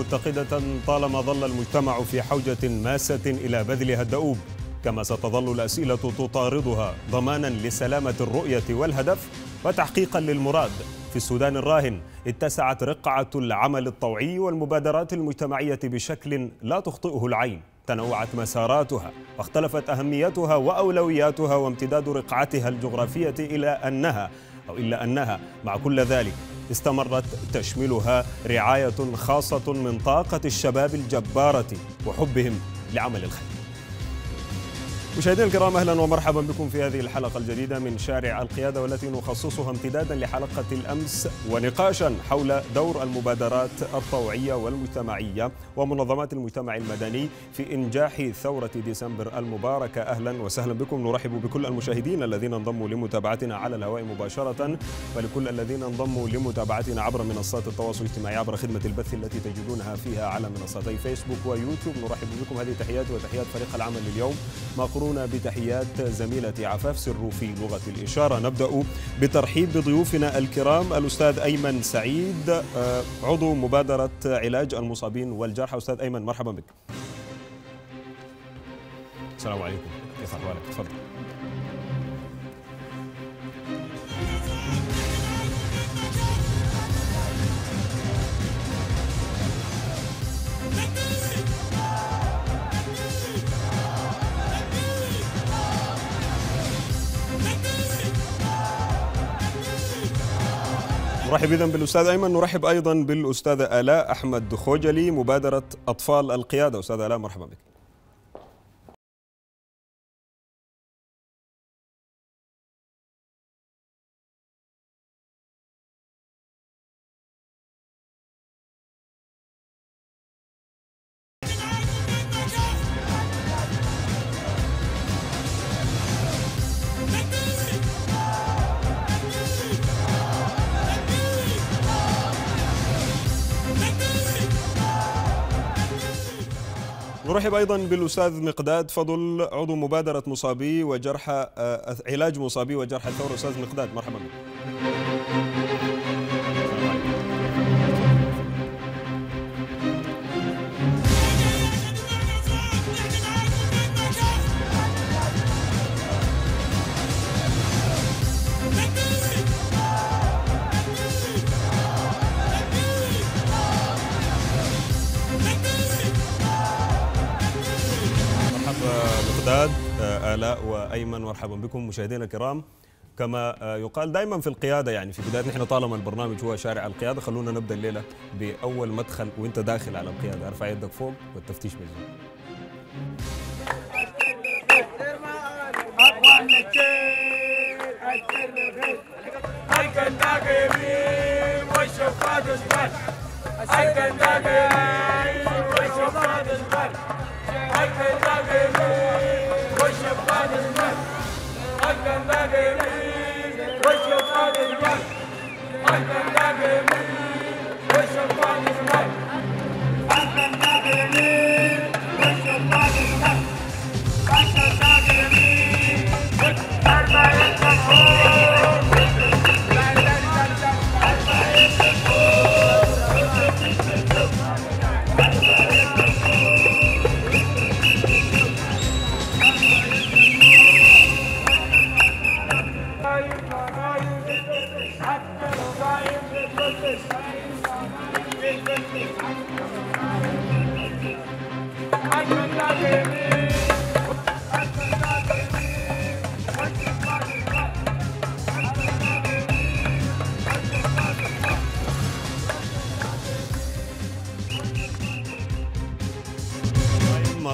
متقدة طالما ظل المجتمع في حوجة ماسة إلى بذلها الدؤوب كما ستظل الأسئلة تطاردها ضمانا لسلامة الرؤية والهدف وتحقيقا للمراد. في السودان الراهن اتسعت رقعة العمل الطوعي والمبادرات المجتمعية بشكل لا تخطئه العين. تنوعت مساراتها واختلفت أهميتها وأولوياتها وامتداد رقعتها الجغرافية إلى أنها أو إلا أنها مع كل ذلك استمرت تشملها رعاية خاصة من طاقة الشباب الجبارة وحبهم لعمل الخير. مشاهدينا الكرام أهلا ومرحبا بكم في هذه الحلقة الجديدة من شارع القيادة والتي نخصصها امتدادا لحلقة الأمس ونقاشا حول دور المبادرات الطوعية والمجتمعية ومنظمات المجتمع المدني في إنجاح ثورة ديسمبر المباركة. أهلا وسهلا بكم. نرحب بكل المشاهدين الذين انضموا لمتابعتنا على الهواء مباشرة ولكل الذين انضموا لمتابعتنا عبر منصات التواصل الاجتماعي عبر خدمة البث التي تجدونها فيها على منصتي فيسبوك ويوتيوب. نرحب بكم. هذه تحياتي وتحيات فريق العمل اليوم مقرونة بتحيات زميلتي عفاف سرو في لغة الإشارة. نبدأ بترحيب بضيوفنا الكرام. الأستاذ أيمن سعيد عضو مبادرة علاج المصابين والجرحى. أستاذ أيمن مرحبا بك. السلام عليكم. كيف أحوالك؟ تفضل. نرحب اذا بالأستاذ أيمن نرحب أيضا بالاستاذه آلاء أحمد خوجلي مبادرة أطفال القيادة. استاذه آلاء مرحبا بك. نرحب أيضا بالأستاذ مقداد فضل عضو مبادرة مصابي وجرحى علاج مصابي وجرحى الثوره أستاذ مقداد مرحبا. بك وأيمن مرحبا بكم مشاهدينا الكرام. كما يقال دائما في القيادة يعني في بداية نحن طالما البرنامج هو شارع القيادة خلونا نبدأ الليلة بأول مدخل وأنت داخل على القيادة. ارفع يدك فوق والتفتيش Aykanda I can't Aykanda gemi.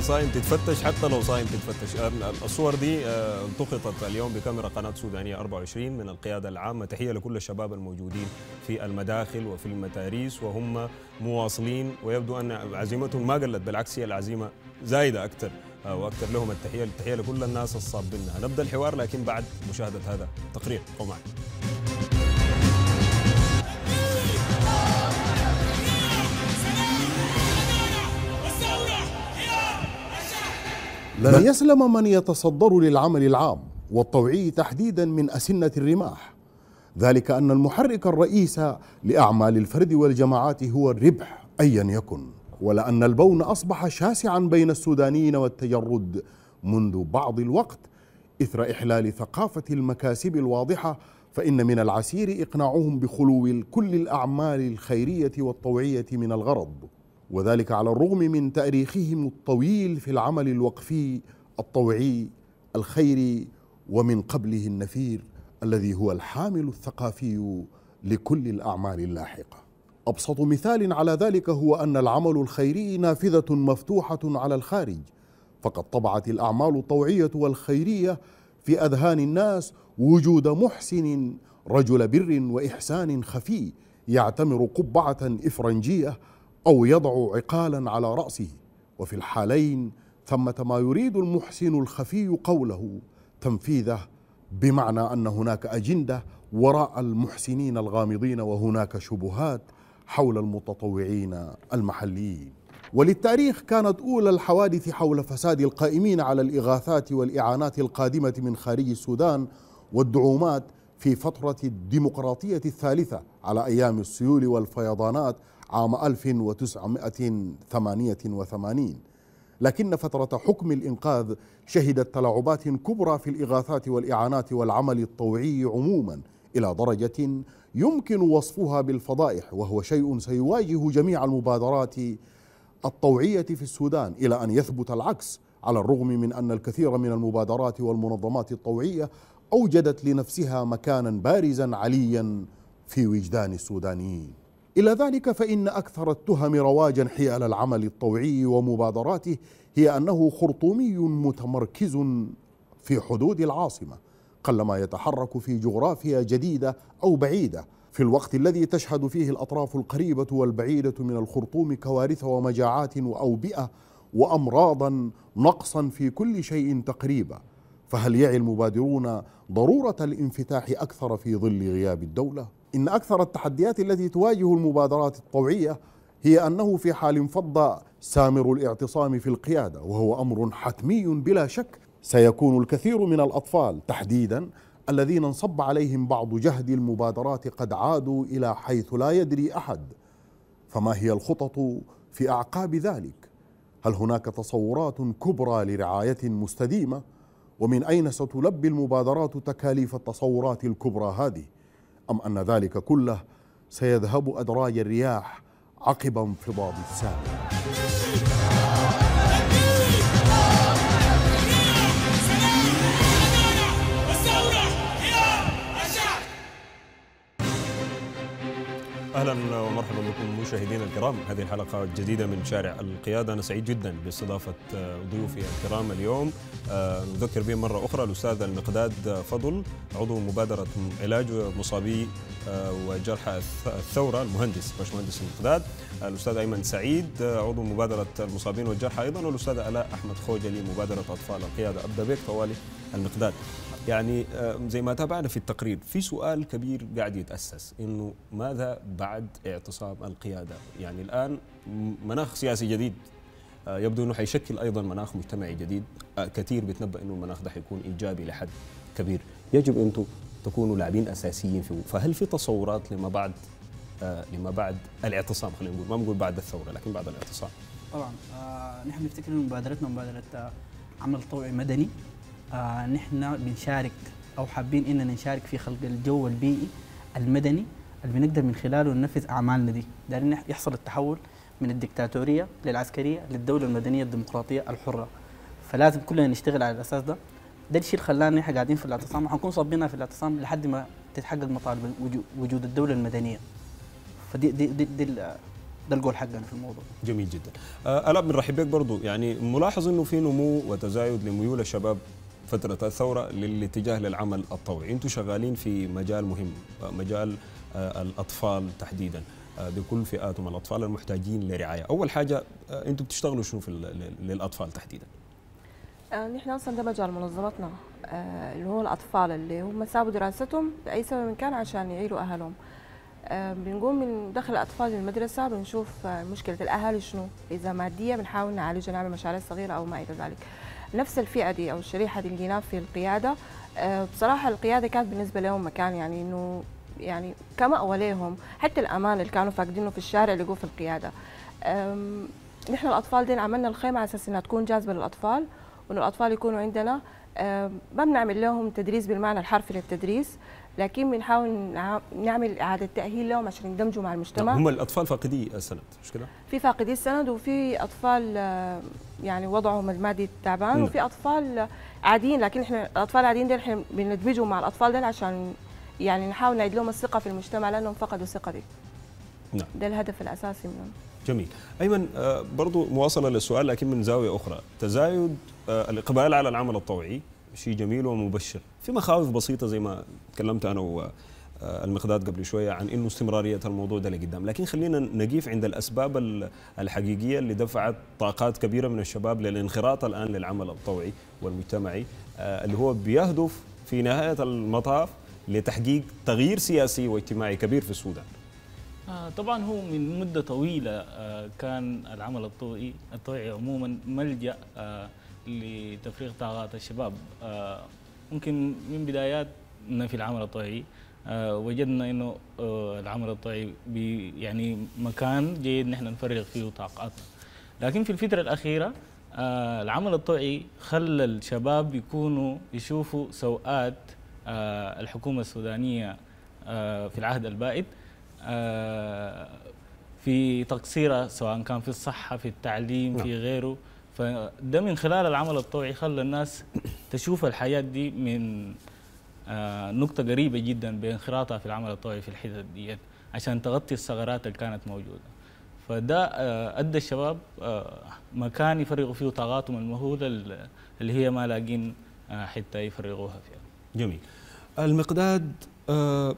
صايم تتفتش حتى لو صايم تتفتش. الصور دي التقطت اليوم بكاميرا قناة سودانية 24 من القيادة العامة. تحية لكل الشباب الموجودين في المداخل وفي المتاريس وهم مواصلين. ويبدو أن عزيمتهم ما قلت بالعكس هي العزيمة زايدة أكثر وأكثر لهم التحية التحية لكل الناس الصابينها نبدأ الحوار لكن بعد مشاهدة هذا التقرير. قوم معي. لن يسلم من يتصدر للعمل العام والطوعي تحديدا من أسنة الرماح. ذلك أن المحرك الرئيس لأعمال الفرد والجماعات هو الربح أيا يكن ولأن البون أصبح شاسعا بين السودانيين والتجرد منذ بعض الوقت. إثر إحلال ثقافة المكاسب الواضحة فإن من العسير إقناعهم بخلو كل الأعمال الخيرية والطوعية من الغرض. وذلك على الرغم من تاريخهم الطويل في العمل الوقفي الطوعي الخيري ومن قبله النفير الذي هو الحامل الثقافي لكل الأعمال اللاحقة. أبسط مثال على ذلك هو أن العمل الخيري نافذة مفتوحة على الخارج فقد طبعت الأعمال الطوعية والخيرية في أذهان الناس وجود محسن رجل بر وإحسان خفي يعتمر قبعة إفرنجية أو يضع عقالا على رأسه. وفي الحالين ثمة ما يريد المحسن الخفي قوله تنفيذه بمعنى أن هناك أجندة وراء المحسنين الغامضين وهناك شبهات حول المتطوعين المحليين. وللتاريخ كانت أولى الحوادث حول فساد القائمين على الإغاثات والإعانات القادمة من خارج السودان والدعومات في فترة الديمقراطية الثالثة على أيام السيول والفيضانات عام 1988 لكن فترة حكم الإنقاذ شهدت تلاعبات كبرى في الإغاثات والإعانات والعمل الطوعي عموما إلى درجة يمكن وصفها بالفضائح وهو شيء سيواجه جميع المبادرات الطوعية في السودان إلى أن يثبت العكس على الرغم من أن الكثير من المبادرات والمنظمات الطوعية أوجدت لنفسها مكانا بارزا عليا في وجدان السودانيين. إلى ذلك فإن أكثر التهم رواجا حيال العمل الطوعي ومبادراته هي أنه خرطومي متمركز في حدود العاصمة قلما يتحرك في جغرافيا جديدة أو بعيدة في الوقت الذي تشهد فيه الأطراف القريبة والبعيدة من الخرطوم كوارث ومجاعات وأوبئة وأمراضا نقصا في كل شيء تقريبا فهل يعي المبادرون ضرورة الانفتاح أكثر في ظل غياب الدولة؟ إن أكثر التحديات التي تواجه المبادرات الطوعية هي أنه في حال انفض سامر الاعتصام في القيادة وهو أمر حتمي بلا شك سيكون الكثير من الأطفال تحديدا الذين انصب عليهم بعض جهد المبادرات قد عادوا إلى حيث لا يدري أحد فما هي الخطط في أعقاب ذلك؟ هل هناك تصورات كبرى لرعاية مستديمة؟ ومن أين ستلبي المبادرات تكاليف التصورات الكبرى هذه؟ أم أن ذلك كله سيذهب أدراج الرياح عقب انفضاض الساعة أهلا ومرحبا بكم مشاهدينا الكرام. هذه الحلقة الجديده من شارع القيادة. أنا سعيد جدا باستضافة ضيوفي الكرام اليوم. نذكر بهم مرة أخرى الأستاذ المقداد فضل عضو مبادرة علاج مصابي وجرحى الثورة المهندس باشمهندس المقداد. الأستاذ أيمن سعيد عضو مبادرة المصابين والجرحى أيضا والأستاذ الاء أحمد خوجلي مبادرة أطفال القيادة. أبدأ بك طوالي المقداد. يعني زي ما تابعنا في التقرير في سؤال كبير قاعد يتأسس إنه ماذا بعد اعتصام القيادة؟ يعني الآن مناخ سياسي جديد يبدو أنه حيشكل أيضا مناخ مجتمعي جديد كثير بيتنبأ أنه المناخ ده حيكون إيجابي لحد كبير. يجب أنتم تكونوا لاعبين أساسيين فيه فهل في تصورات لما بعد لما بعد الاعتصام؟ خلينا نقول ما بنقول بعد الثورة لكن بعد الاعتصام. طبعا آه نحن نفتكر إنه مبادرتنا مبادرة آه عمل طوعي مدني. آه نحن بنشارك أو حابين إننا نشارك في خلق الجو البيئي المدني اللي بنقدر من خلاله ننفذ أعمالنا دي. دارين يحصل التحول من الدكتاتورية للعسكرية للدولة المدنية الديمقراطية الحرة. فلازم كلنا نشتغل على الأساس ده. ده الشيء اللي خلانا إحنا قاعدين في الاعتصام. وحنكون صابينها في الاعتصام لحد ما تتحقق مطالب وجود الدولة المدنية. فدي دي دي, دي, دي ده الجول حقنا في الموضوع. جميل جدا. آه ألأ بنرحب بك برضو. يعني ملاحظ إنه في نمو وتزايد لميول الشباب فترة الثورة للاتجاه للعمل الطوعي. أنتم شغالين في مجال مهم مجال الأطفال تحديدا. بكل فئاتهم الأطفال المحتاجين لرعاية. أول حاجة أنتم بتشتغلوا شنو في للأطفال تحديدا؟ نحن أصلا ده مجال منظمتنا. اللي هو الأطفال اللي هم سابوا دراستهم لاي سبب كان عشان يعيلوا أهلهم. بنقوم من دخل الأطفال للمدرسه بنشوف مشكلة الاهالي شنو. إذا مادية بنحاول نعالجها نعمل مشاريع صغيرة أو ما إلى ذلك. نفس الفئة دي أو الشريحة دي لقيناها في القيادة. بصراحة القيادة كانت بالنسبة لهم مكان يعني إنه يعني كمأوى لهم حتى الأمان اللي كانوا فاقدينه في الشارع لقوه في القيادة. نحن الأطفال دي عملنا الخيمة على أساس إنها تكون جاذبة للأطفال وإنه الأطفال يكونوا عندنا. ما بنعمل لهم تدريس بالمعنى الحرفي للتدريس. لكن بنحاول نع- نعمل إعادة تأهيل لهم عشان يندمجوا مع المجتمع. هم الأطفال فاقدي السند مش كده؟ في فاقدي السند وفي أطفال آه، يعني وضعهم المادي تعبان نعم. وفي أطفال عاديين لكن إحنا الأطفال العاديين دول إحنا بندمجهم مع الأطفال دول عشان يعني نحاول نعيد لهم الثقة في المجتمع لأنهم فقدوا الثقه دي نعم. ده الهدف الأساسي منهم. جميل. أيمن آه، برضو مواصلة للسؤال لكن من زاوية أخرى. تزايد آه، الإقبال على العمل الطوعي. شيء جميل ومبشر. في مخاوف بسيطة زي ما تكلمت أنا والمقداد قبل شوية عن إنه استمرارية الموضوع ده لقدام. لكن خلينا نقيف عند الأسباب ال- الحقيقية اللي دفعت طاقات كبيرة من الشباب للانخراط الآن للعمل الطوعي والمجتمعي آه، اللي هو بيهدف في نهاية المطاف لتحقيق تغيير سياسي واجتماعي كبير في السودان. آه طبعا هو من مدة طويلة آه كان العمل الطوعي الطوعي عموما ملجأ آه لتفريغ طاقات الشباب. آه ممكن من بداياتنا في العمل الطوعي آه وجدنا إنه آه العمل الطوعي يعني مكان جيد نحن نفرغ فيه طاقاتنا. لكن في الفترة الأخيرة آه العمل الطوعي خلى الشباب يكونوا يشوفوا سوءات الحكومة السودانية آه في العهد البائد. في تقصيرها سواء كان في الصحة في التعليم في غيره. فده من خلال العمل الطوعي خلى الناس تشوف الحياة دي من آه، نقطة قريبة جدا بانخراطها في العمل الطوعي في الحتت ديت عشان تغطي الثغرات اللي كانت موجودة. فده آه، أدى الشباب آه، مكان يفرغوا فيه طاقاتهم المهولة اللي هي ما لاقين حتة يفرغوها فيها. جميل. المقداد آه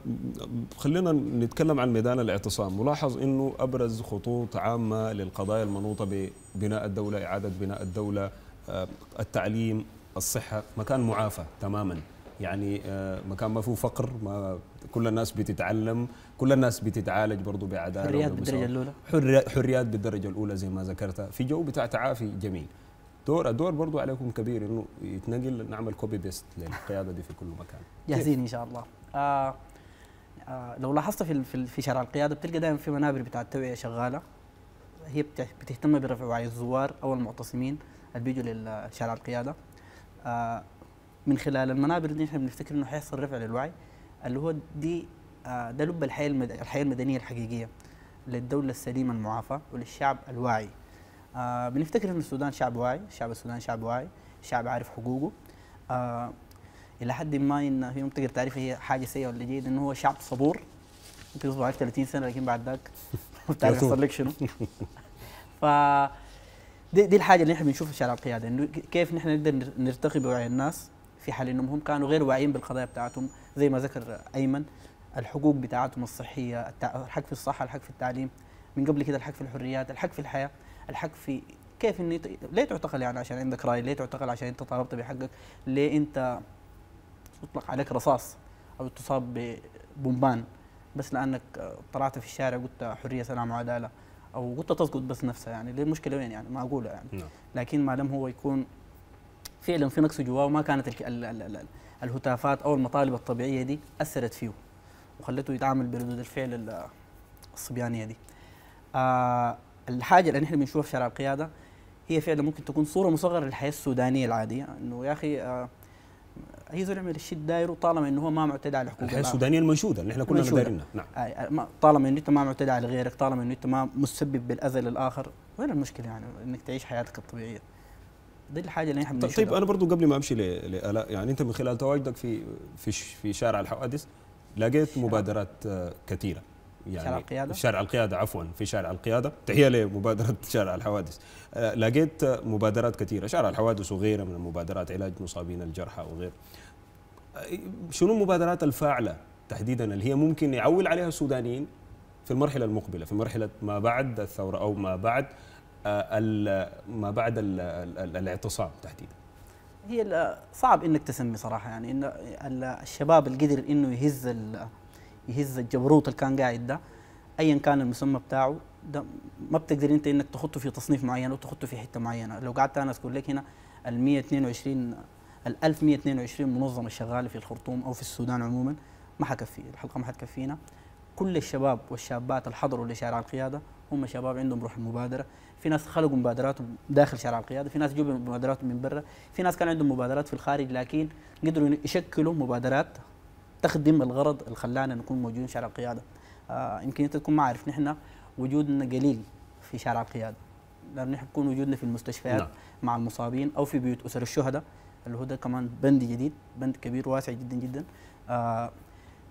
خلينا نتكلم عن ميدان الاعتصام. ملاحظ إنه أبرز خطوط عامة للقضايا المنوطة ببناء الدولة إعادة بناء الدولة آه التعليم الصحة مكان معافى تماما. يعني آه مكان ما فيه فقر ما كل الناس بتتعلم كل الناس بتتعالج برضه بعداله حريات الأولى. حري- حريات بالدرجة الأولى زي ما ذكرت في جو بتاع تعافي جميل. دور الدور برضو عليكم كبير إنه يتنقل نعمل copy paste للقيادة دي في كل مكان. جاهزين إن شاء الله. آه آه لو لاحظت في في شارع القيادة بتلقى دائما في منابر بتاعه التوعية شغالة. هي بت- بتهتم برفع وعي الزوار أو المعتصمين اللي بيجوا لشارع القيادة. آه من خلال المنابر دي إحنا بنفتكر إنه حيحصل رفع للوعي اللي هو دي آه ده لب الحياة. الحياة المدنية الحقيقية للدولة السليمة المعافى وللشعب الواعي. آه بنفتكر ان السودان شعب واعي الشعب السوداني شعب واعي شعب عارف حقوقه. آه إلى حد ما إن في تقدر تعرف هي حاجة سيئة ولا جيد إنه هو شعب صبور. ممكن يصبر عليك 30 سنة لكن بعد ذاك بتعرف يحصل لك شنو. ف دي, دي الحاجة اللي إحنا بنشوفها في شارع القيادة إنه كيف نحن نقدر نر- نرتقي بوعي الناس في حال إنهم هم كانوا غير واعيين بالقضايا بتاعتهم. زي ما ذكر أيمن الحقوق بتاعتهم الصحية الحق في الصحة الحق في التعليم من قبل كده الحق في الحريات الحق في الحياة الحق في كيف اني ليه تعتقل يعني عشان عندك رأي؟ ليه تعتقل عشان أنت طالبت بحقك؟ ليه أنت يطلق عليك رصاص أو تصاب ببومبان بس لأنك طلعت في الشارع قلت حرية سلام وعداله أو قلت تسقط بس نفسها يعني ليه المشكلة وين يعني معقوله يعني نعم. لكن ما دام هو يكون فعلا في نقص جواه وما كانت الك- ال- ال- ال- الهتافات أو المطالب الطبيعية دي أثرت فيه وخلته يتعامل بردود الفعل ال- الصبيانية دي. آه الحاجة اللي نحن بنشوفها في شارع القيادة هي فعلا ممكن تكون صورة مصغرة للحياة السودانية العادية إنه يا أخي آه اي زول يعمل الشيء دايره طالما إنه هو ما معتدى على حقوق الحياة. السودانيه المنشوده اللي إحنا كلنا. دايرينها نعم آه، ما- طالما إنه أنت ما معتدى على غيرك طالما إنه أنت ما مسبب بالاذى للاخر وين المشكلة يعني إنك تعيش حياتك الطبيعية دي الحاجة اللي نحن طيب بنشوفها. أنا برضو قبل ما أمشي لالاء يعني أنت من خلال تواجدك في في في شارع الحوادث لقيت مبادرات آه، كثيرة يعني شارع القيادة؟ شارع القيادة عفوا في شارع القيادة. تحية لمبادرة شارع الحوادث. آه، لقيت مبادرات كثيرة. شارع الحوادث وغيرها من المبادرات علاج مصابين الجرحى وغير. آه، شنو المبادرات الفاعلة تحديدا اللي هي ممكن يعول عليها السودانيين في المرحلة المقبلة في مرحله ما بعد الثورة أو ما بعد آه، ما بعد ال- ال- الاعتصام تحديدا؟ هي صعب إنك تسمي صراحة يعني ان ال- الشباب اللي قدر إنه يهز يهز الجبروت اللي كان قاعد ده ايا كان المسمى بتاعه ده ما بتقدر أنت إنك تحطه في تصنيف معين أو تحطه في حتة معينة. لو قعدت أنا أذكر لك هنا ال 122 ال 1122 منظمة شغالة في الخرطوم أو في السودان عموما ما حكفي الحلقة ما حتكفينا. كل الشباب والشابات اللي حضروا لشارع القيادة هم شباب عندهم روح المبادره في ناس خلقوا مبادراتهم داخل شارع القيادة في ناس جابوا مبادراتهم من برا في ناس كان عندهم مبادرات في الخارج لكن قدروا يشكلوا مبادرات تخدم الغرض اللي خلانا نكون موجودين في شارع القيادة. آه يمكن انت تكون ما عارف نحن وجودنا قليل في شارع القيادة. لأنه نحن نكون وجودنا في المستشفيات نعم. مع المصابين أو في بيوت أسر الشهداء اللي هو ده كمان بند جديد بند كبير واسع جدا جدا. آه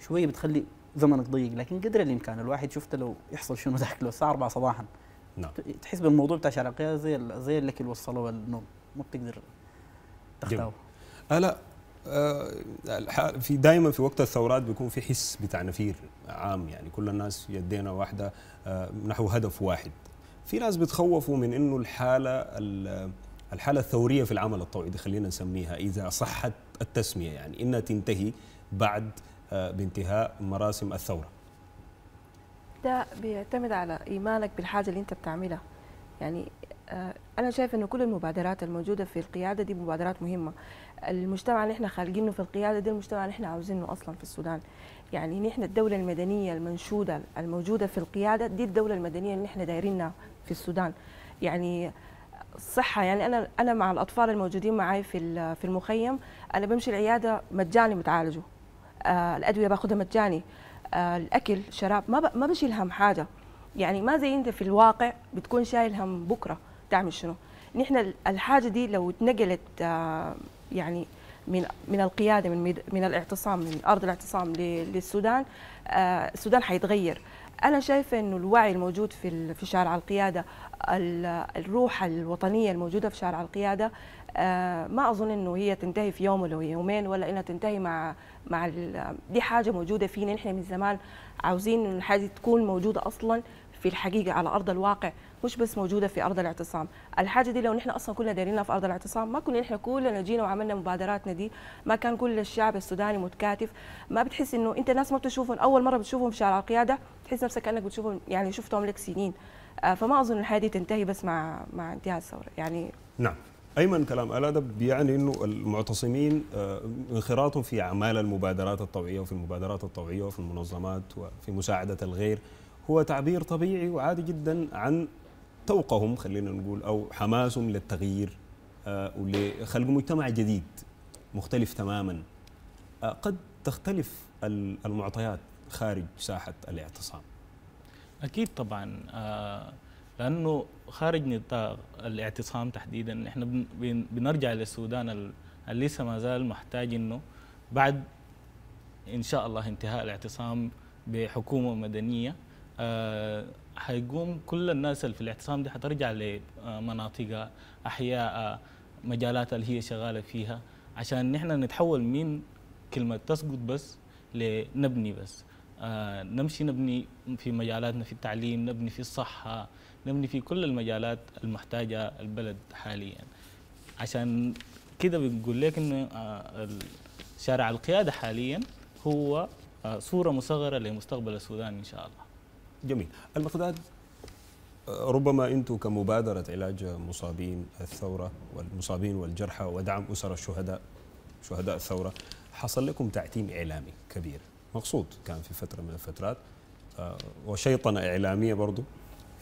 شوية بتخلي زمنك ضيق لكن قدر الإمكان. الواحد شفت لو يحصل شنو ذاك لو الساعة 4 صباحا. نعم. تحس بالموضوع بتاع شارع القيادة زي زي الاكل والصلاه والنوم ما بتقدر تختاره. الح- في دائما في وقت الثورات بيكون في حس بتاع نفير عام يعني كل الناس يدينا واحدة آه، نحو هدف واحد. في ناس بتخوفوا من إنه الحالة ال- الحالة الثورية في العمل الطوعي خلينا نسميها إذا صحت التسمية يعني إنها تنتهي بعد آه، بانتهاء مراسم الثورة. ده بيعتمد على إيمانك بالحاجة اللي أنت بتعملها. يعني آه، أنا شايف إنه كل المبادرات الموجودة في القيادة دي مبادرات مهمة. المجتمع اللي إحنا خالقينه في القيادة ده المجتمع اللي إحنا عاوزينه أصلا في السودان. يعني نحن الدولة المدنية المنشودة الموجودة في القيادة دي الدولة المدنية اللي إحنا دايرينها في السودان. يعني الصحة يعني أنا أنا مع الأطفال الموجودين معي في في المخيم أنا بمشي العيادة مجاني بتعالجوا آه الأدوية باخذها مجاني. آه الأكل شراب ما ما بشيل هم حاجة. يعني ما زي أنت في الواقع بتكون شايل هم بكرة. تعمل شنو؟ نحن ال- الحاجة دي لو اتنقلت آه يعني من من القيادة من من الاعتصام من أرض الاعتصام للسودان آه السودان حيتغير. أنا شايفة إنه الوعي الموجود في في شارع القيادة ال- الروح الوطنية الموجودة في شارع القيادة آه، ما أظن إنه هي تنتهي في يوم ولا يومين ولا إنها تنتهي مع مع دي حاجة موجودة فينا نحن من زمان عاوزين دي تكون موجودة أصلا. في الحقيقة على أرض الواقع مش بس موجودة في أرض الاعتصام. الحاجة دي لو نحن أصلا كلنا دايرينها في أرض الاعتصام ما كنا نحن كلنا جينا وعملنا مبادراتنا دي. ما كان كل الشعب السوداني متكاتف. ما بتحس إنه أنت ناس ما بتشوفهم أول مرة بتشوفهم في شارع القيادة تحس نفسك كأنك بتشوفهم يعني شفتهم لك سنين. آه، فما أظن الحياة دي تنتهي بس مع مع انتهاء الثورة. يعني نعم. أيمن كلام الادب بيعني إنه المعتصمين آه، انخراطهم في أعمال المبادرات الطوعية وفي المبادرات الطوعية وفي المنظمات وفي مساعدة الغير. هو تعبير طبيعي وعادي جدا عن توقهم خلينا نقول أو حماسهم للتغيير آه، ولخلق مجتمع جديد مختلف تماما. آه، قد تختلف ال- المعطيات خارج ساحة الاعتصام. أكيد طبعا آه، لأنه خارج نطاق الاعتصام تحديدا إحنا بن- بن- بنرجع للسودان ال- اللي لسه ما زال محتاج إنه بعد إن شاء الله انتهاء الاعتصام بحكومة مدنية. حيقوم كل الناس اللي في الاعتصام دي حترجع لمناطقها أحياء مجالات اللي هي شغالة فيها عشان نحن نتحول من كلمة تسقط بس لنبني بس. آه، نمشي نبني في مجالاتنا في التعليم نبني في الصحة نبني في كل المجالات المحتاجة البلد حاليا. عشان كده بنقول لك إنه آه، شارع القيادة حاليا هو آه، صورة مصغرة لمستقبل السودان إن شاء الله. جميل. المقداد ربما أنتم كمبادرة علاج مصابين الثورة والمصابين والجرحى ودعم أسر الشهداء شهداء الثورة حصل لكم تعتيم إعلامي كبير. مقصود كان في فترة من الفترات آه، وشيطنة إعلامية برضو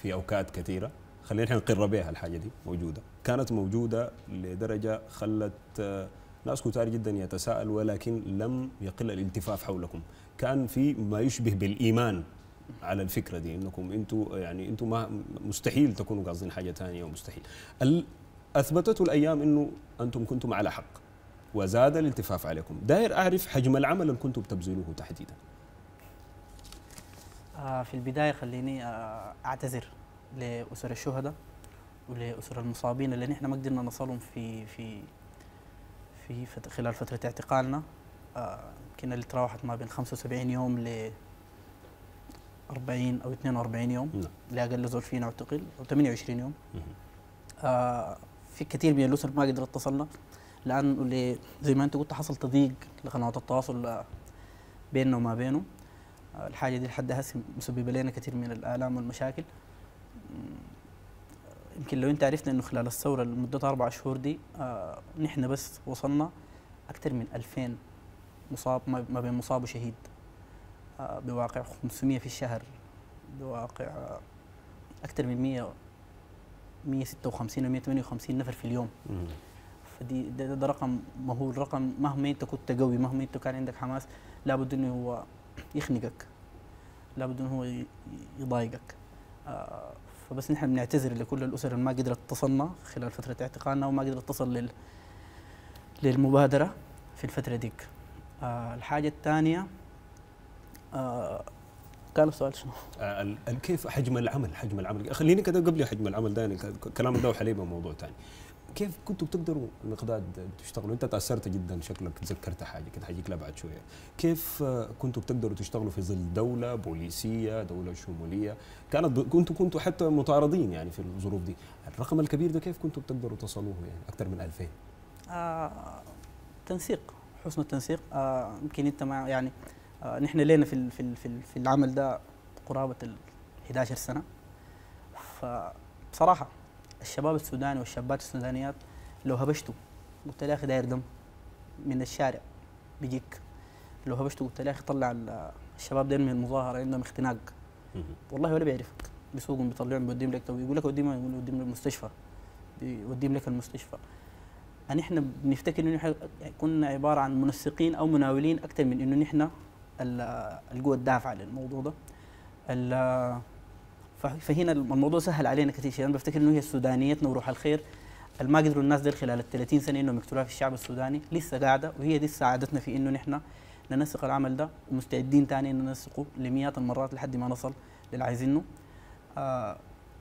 في أوقات كثيرة. خلينا نحن نقر بها الحاجة دي موجودة. كانت موجودة لدرجة خلت آه، ناس كتار جدا يتساءلوا ولكن لم يقل الالتفاف حولكم. كان في ما يشبه بالإيمان على الفكرة دي إنكم أنتم يعني أنتم ما مستحيل تكونوا قاصدين حاجة ثانية ومستحيل. أثبتته الأيام إنه أنتم كنتم على حق وزاد الالتفاف عليكم. داير أعرف حجم العمل اللي كنتم بتبذلوه تحديدا. آه في البداية خليني آه أعتذر لأسر الشهداء ولأسر المصابين اللي نحن ما قدرنا نصلهم في في في خلال فترة اعتقالنا. آه، يمكن اللي تراوحت ما بين 75 يوم ل 40 أو 42 يوم نعم. لأقل زول فينا اعتقل أو 28 يوم. آه في كثير من الأسر ما قدرت تصلنا اللي زي ما أنت قلت حصل تضييق لقنوات التواصل آه، بيننا وما بينه آه، الحاجة دي لحد هسه مسببة لنا كثير من الآلام والمشاكل مم، يمكن لو أنت عرفنا إنه خلال الثورة لمدة أربع شهور دي آه نحن بس وصلنا أكثر من 2000 مصاب ما بين مصاب وشهيد آه، بواقع 500 في الشهر بواقع أكثر من 100 156 و 158 نفر في اليوم. مم. فدي ده, ده رقم مهول رقم مهما انت كنت قوي مهما انت كان عندك حماس لابد إنه هو يخنقك. لابد إنه هو يضايقك. آه فبس نحن بنعتذر لكل الأسر اللي ما قدرت تصلنا خلال فترة اعتقالنا وما قدرت تصل لل للمبادرة في الفترة ديك. آه الحاجة الثانية كان السؤال شنو؟ آه، كيف حجم العمل؟ حجم العمل. خليني كده قبل حجم العمل ده يعني كلام ده وحليبه موضوع ثاني كيف كنتوا بتقدروا مقداد تشتغلوا؟ انت تأثرت جدا شكلك تذكرت حاجة كده حجيك لها بعد شوية. كيف آه، كنتوا بتقدروا تشتغلوا في ظل دولة بوليسية دولة شمولية؟ كانت ب- كنتوا كنتوا حتى متعارضين يعني في الظروف دي. الرقم الكبير ده كيف كنتوا بتقدروا تصلوه يعني أكثر من 2000 آه تنسيق حسن التنسيق. آه يمكن أنت مع يعني آه نحن لنا في في في ال- في العمل ده قرابة ال 11 سنة. فبصراحه الشباب السوداني والشابات السودانيات لو هبشتوا قلت له يا أخي داير دم من الشارع بيجيك. لو هبشتوا قلت له يا أخي طلع ال- الشباب دين من المظاهرة عندهم اختناق. والله ولا بيعرفك. بيسوقهم بيطلعهم بيوديهم لك يقول لك وديهم يوديهم للمستشفى. بيوديهم لك المستشفى. يعني إحنا بنفتكر إنه كنا عبارة عن منسقين أو مناولين أكثر من إنه نحن ال- القوة الدافعه للموضوع ده. فهنا الموضوع سهل علينا كثير شيء. أنا بفتكر إنه هي سودانيتنا وروح الخير. اللي ما قدروا الناس دي خلال ال 30 سنة إنهم يقتلوها في الشعب السوداني. لسه قاعدة وهي دي ساعدتنا في إنه نحن ننسق العمل ده. ومستعدين ثاني ان ننسقه لمئات المرات لحد ما نصل للي عايزينه. آه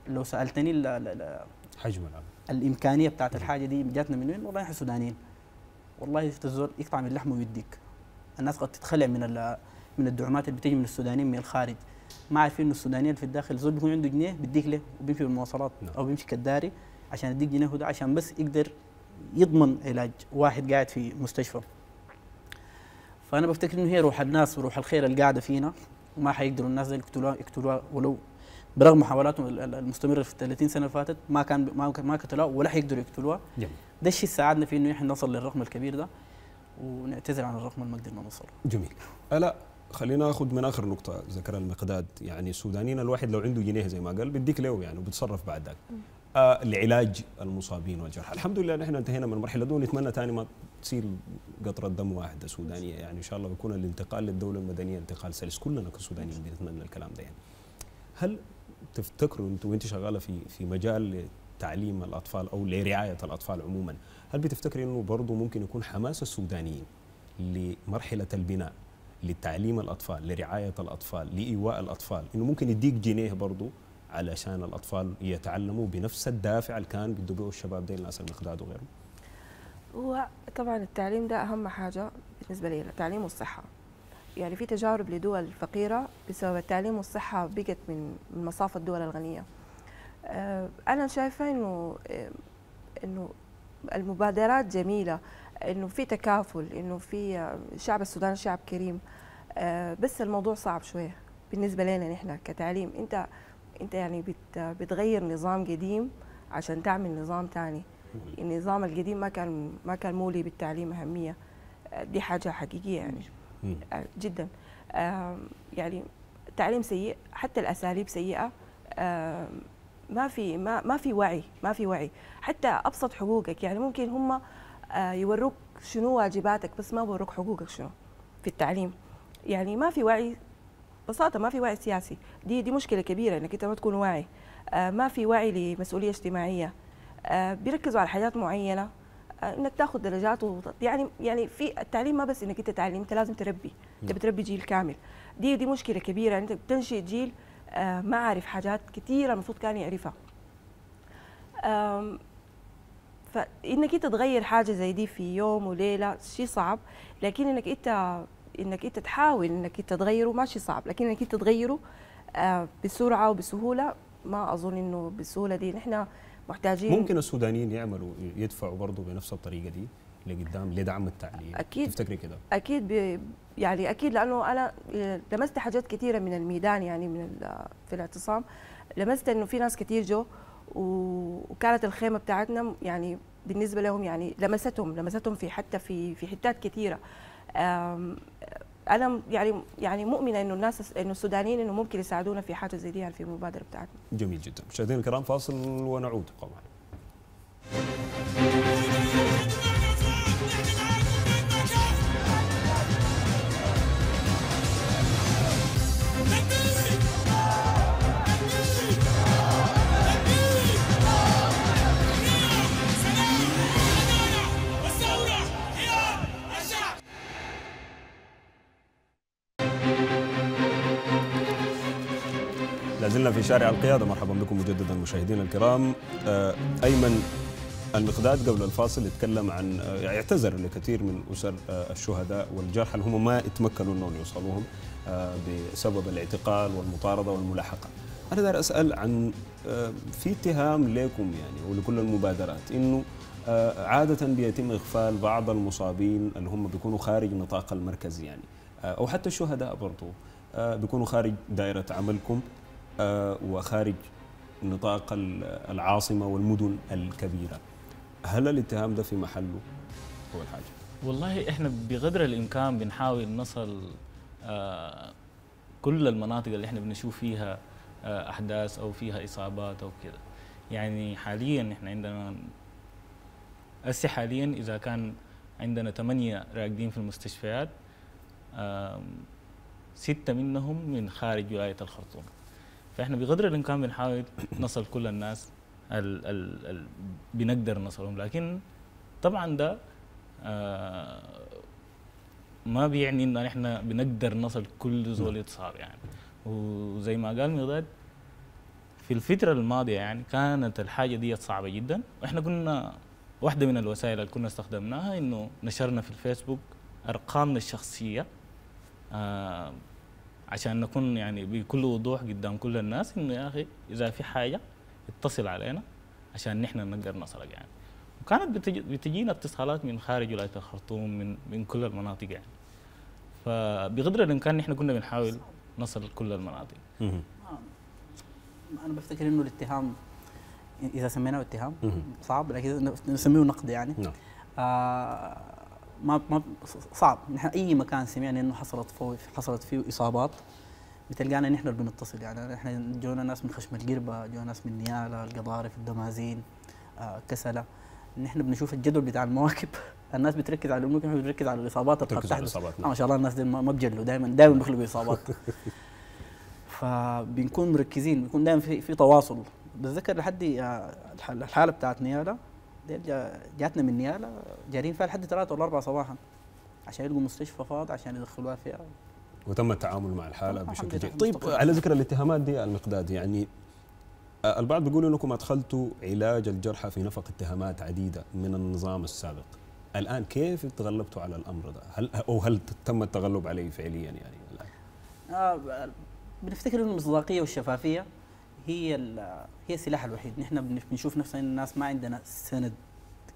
لو سألتني ال- ال- ال- حجم العمل الإمكانية بتاعت الحاجة دي جاتنا من وين؟ والله إحنا سودانيين. والله الزول يقطع من لحمه ويديك. الناس قد تتخلع من من الدعومات اللي بتيجي من السودانيين من الخارج. ما عارفين انه السودانيين اللي في الداخل زول بيكون عنده جنيه بيديك له وبيمشي بالمواصلات نعم. أو بيمشي كداري عشان يديك جنيه ده عشان بس يقدر يضمن علاج واحد قاعد في مستشفى. فأنا بفتكر إنه هي روح الناس وروح الخير اللي قاعدة فينا وما حيقدروا الناس دي يقتلوها يقتلوها ولو برغم محاولاتهم ال- ال- المستمرة في ال 30 سنه فاتت ما كان ما ما قتلوها ولا حيقدروا يقتلوها. ده الشيء ساعدنا في إنه إحنا نصل للرقم الكبير ده. ونعتذر عن الرقم اللي ما قدرنا نوصله. جميل. لا خلينا ناخذ من آخر نقطة ذكرها المقداد يعني السودانيين الواحد لو عنده جنيه زي ما قال بيديك له يعني وبيتصرف بعد ذاك. آه لعلاج المصابين والجرحى الحمد لله نحن انتهينا من المرحله دي ونتمنى ثاني ما تصير قطره دم واحدة سودانية. يعني إن شاء الله بيكون الانتقال للدولة المدنية انتقال سلس. كلنا كسودانيين بنتمنى الكلام ده يعني. هل تفتكروا أنتوا وانت شغالة في في مجال تعليم الأطفال أو لرعاية الأطفال عموما هل بتفتكري إنه برضه ممكن يكون حماس السودانيين لمرحلة البناء لتعليم الأطفال لرعاية الأطفال لإيواء الأطفال؟ إنه ممكن يديك جنيه برضه علشان الأطفال يتعلموا بنفس الدافع اللي كان بيدوا به الشباب دي الناس المقداد وغيرهم؟ هو طبعا التعليم ده أهم حاجة بالنسبة لي التعليم والصحه يعني في تجارب لدول فقيرة بسبب التعليم والصحه بقت من من مصاف الدول الغنية. آه، أنا شايفة إنه آه، إنه المبادرات جميلة إنه في تكافل إنه في آه، الشعب السوداني شعب كريم. آه، بس الموضوع صعب شوية بالنسبة لنا نحن كتعليم. أنت أنت يعني بت بتغير نظام قديم عشان تعمل نظام تاني. النظام القديم ما كان ما كان مولي بالتعليم أهمية. آه، دي حاجة حقيقية يعني. جدا. يعني التعليم سيء حتى الأساليب سيئة. ما في ما ما في وعي ما في وعي. حتى أبسط حقوقك يعني ممكن هم آه، يوروك شنو واجباتك بس ما بوروك حقوقك شنو في التعليم. يعني ما في وعي ببساطة ما في وعي سياسي. دي دي مشكلة كبيرة إنك أنت ما تكون واعي. آه، ما في وعي لمسؤولية اجتماعية. آه، بيركزوا على حاجات معينة. إنك تاخذ درجات وط- يعني يعني في التعليم ما بس إنك أنت تعلم أنت لازم تربي. انت. بتربي جيل كامل. دي دي مشكلة كبيرة انت بتنشئ جيل ما عارف حاجات كثيره المفروض كان يعرفها. فإنك أنت تغير حاجة زي دي في يوم وليلة شيء صعب لكن إنك أنت إنك أنت تحاول إنك أنت تغيره ماشي صعب لكن إنك أنت تغيره آه، بسرعة وبسهوله ما أظن إنه بالسهولة دي. نحن محتاجين ممكن السودانيين يعملوا يدفعوا برضه بنفس الطريقة دي لقدام لدعم التعليم. أكيد. تفتكري كده؟ أكيد ب... يعني أكيد لأنه أنا لمست حاجات كثيره من الميدان يعني من في الاعتصام. لمست إنه في ناس كثير جو وكانت الخيمة بتاعتنا يعني بالنسبة لهم يعني لمستهم لمستهم في حتى في في حتات كثيره أنا يعني يعني مؤمنة إنه الناس إنه السودانيين إنه ممكن يساعدونا في حاجة زي دي يعني في المبادرة بتاعتنا. جميل جدا. مشاهدينا الكرام فاصل ونعود طبعا لازلنا في شارع القيادة. مرحبا بكم مجددا مشاهدينا الكرام. آه، أيمن المقداد قبل الفاصل يتكلم عن آه، يعتذر لكثير من أسر آه، الشهداء والجرحى اللي هم ما يتمكنوا أنهم يوصلوهم بسبب الاعتقال والمطاردة والملاحقة. أنا داير أسأل عن في اتهام لكم يعني ولكل المبادرات آه، عادة بيتم إغفال بعض المصابين اللي هم بيكونوا خارج نطاق المركز يعني. أو حتى الشهداء برضو بيكونوا خارج دائرة عملكم. وخارج نطاق ال- العاصمة والمدن الكبيرة. هل الاتهام ده في محله؟ أول حاجة والله إحنا بقدر الإمكان بنحاول نصل آه، كل المناطق اللي إحنا بنشوف فيها آه، أحداث أو فيها إصابات أو كده. يعني حاليا إحنا عندنا هسه حاليا إذا كان عندنا ثمانية راقدين في المستشفيات ستة منهم من خارج ولاية الخرطوم. فإحنا بقدر الإمكان بنحاول نصل كل الناس ال ال ال بنقدر نصلهم. لكن طبعا ده آه ما بيعني إنه نحن بنقدر نصل كل زول يتصاب يعني. وزي ما قال مغداد في الفترة الماضية يعني كانت الحاجة دي صعبة جدا. وإحنا كنا واحدة من الوسائل اللي كنا استخدمناها إنه نشرنا في الفيسبوك أرقامنا الشخصية آه عشان نكون يعني بكل وضوح قدام كل الناس إنه يا أخي إذا في حاجة اتصل علينا عشان نحن نقدر نصلك يعني. وكانت بتجي بتجينا اتصالات من خارج ولاية الخرطوم من من كل المناطق يعني. فبقدر الإمكان نحن كنا بنحاول نصل كل المناطق. أنا بفتكر إنه الاتهام إذا سميناه اتهام. صعب لكن نسميه نقد يعني. نعم. آه ما ما صعب. نحن أي مكان سمعنا إنه حصلت حصلت فيه إصابات بتلقانا نحن اللي بنتصل. يعني إحنا جونا ناس من خشم القربة جونا ناس من نيالا القضارف الدمازين آه كسلة. نحن بنشوف الجدول بتاع المواكب. الناس بتركز على ممكن إحنا بنركز على الإصابات اللي آه نعم. ما شاء الله الناس دي ما بجلوا دائما دائما بيخلقوا إصابات. فبنكون مركزين بيكون دائما في في تواصل. بتذكر لحد آه، الح- الحالة بتاعت نيالا؟ دي جا- جاتنا من نيالا جارين فيها لحد ثلاثة ولا أربعة صباحا عشان يلقوا مستشفى فاضي عشان يدخلوها فيها. وتم التعامل مع الحالة الحمد بشكل جيد. طيب. على ذكر الاتهامات دي المقداد يعني آه، البعض بيقول إنكم أدخلتوا علاج الجرحى في نفق اتهامات عديدة من النظام السابق. الآن كيف تغلبتوا على الأمر ده؟ هل أو هل تم التغلب عليه فعليا يعني الآن؟ آه بنفتكر إنه المصداقيه والشفافية. هي هي السلاح الوحيد. نحن بن- بنشوف نفسنا الناس ما عندنا سند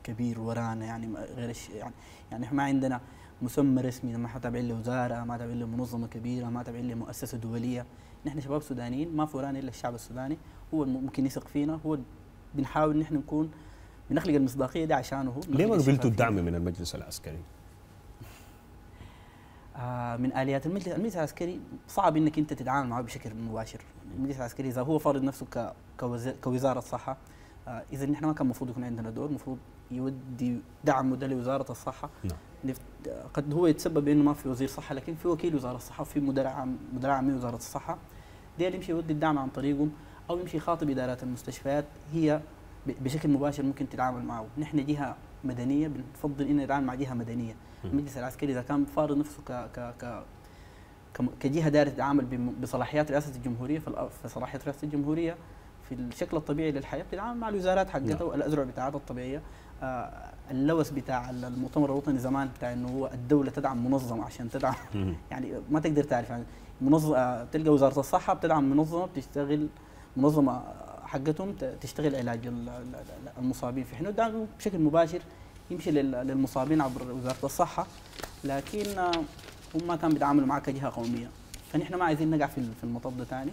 كبير ورانا يعني غير الش يعني يعني ما عندنا مسمى رسمي ما تابعين لوزاره ما تابعين لمنظمه كبيرة ما تابعين لمؤسسه دولية. نحن شباب سودانيين ما في ورانا إلا الشعب السوداني. هو ممكن يثق فينا هو بنحاول نحن نكون بنخلق المصداقية دي عشانه. هو ليه ما قبلتوا. الدعم من المجلس العسكري؟ آه، من آليات المجلس المجلس العسكري صعب إنك أنت تتعامل معه بشكل مباشر. المجلس العسكري إذا هو فرض نفسه كوزارة صحه آه، إذا نحن ما كان المفروض يكون عندنا دور المفروض يودي دعمه ده لوزاره الصحة. نعم. قد هو يتسبب انه ما في وزير صحة لكن في وكيل وزارة الصحة وفي مدير عام مدير عام وزارة الصحة. ده اللي يمشي يودي الدعم عن طريقهم أو يمشي يخاطب إدارات المستشفيات. هي بشكل مباشر ممكن تتعامل معه. نحن جهة مدنية بنفضل ان نتعامل مع جهة مدنية. المجلس العسكري إذا كان فارض نفسه ك ك ك كجهة دارت تتعامل بصلاحيات رئاسة الجمهورية في صلاحيات رئاسة الجمهورية في الشكل الطبيعي للحياة بتتعامل مع الوزارات حقتها نعم. والاذرع بتاعتها الطبيعية آه اللوث بتاع المؤتمر الوطني زمان بتاع إنه هو الدولة تدعم منظمة عشان تدعم. يعني ما تقدر تعرف يعني منظمة آه، تلقى وزارة الصحة بتدعم منظمة بتشتغل منظمة حقتهم تشتغل علاج ال- ال- ال- المصابين في حين الدعم بشكل مباشر يمشي لل- للمصابين عبر وزارة الصحة لكن آه، هم ما كانوا بيتعاملوا معاه كجهة قومية. فنحن ما عايزين نقع في في المطب ده ثاني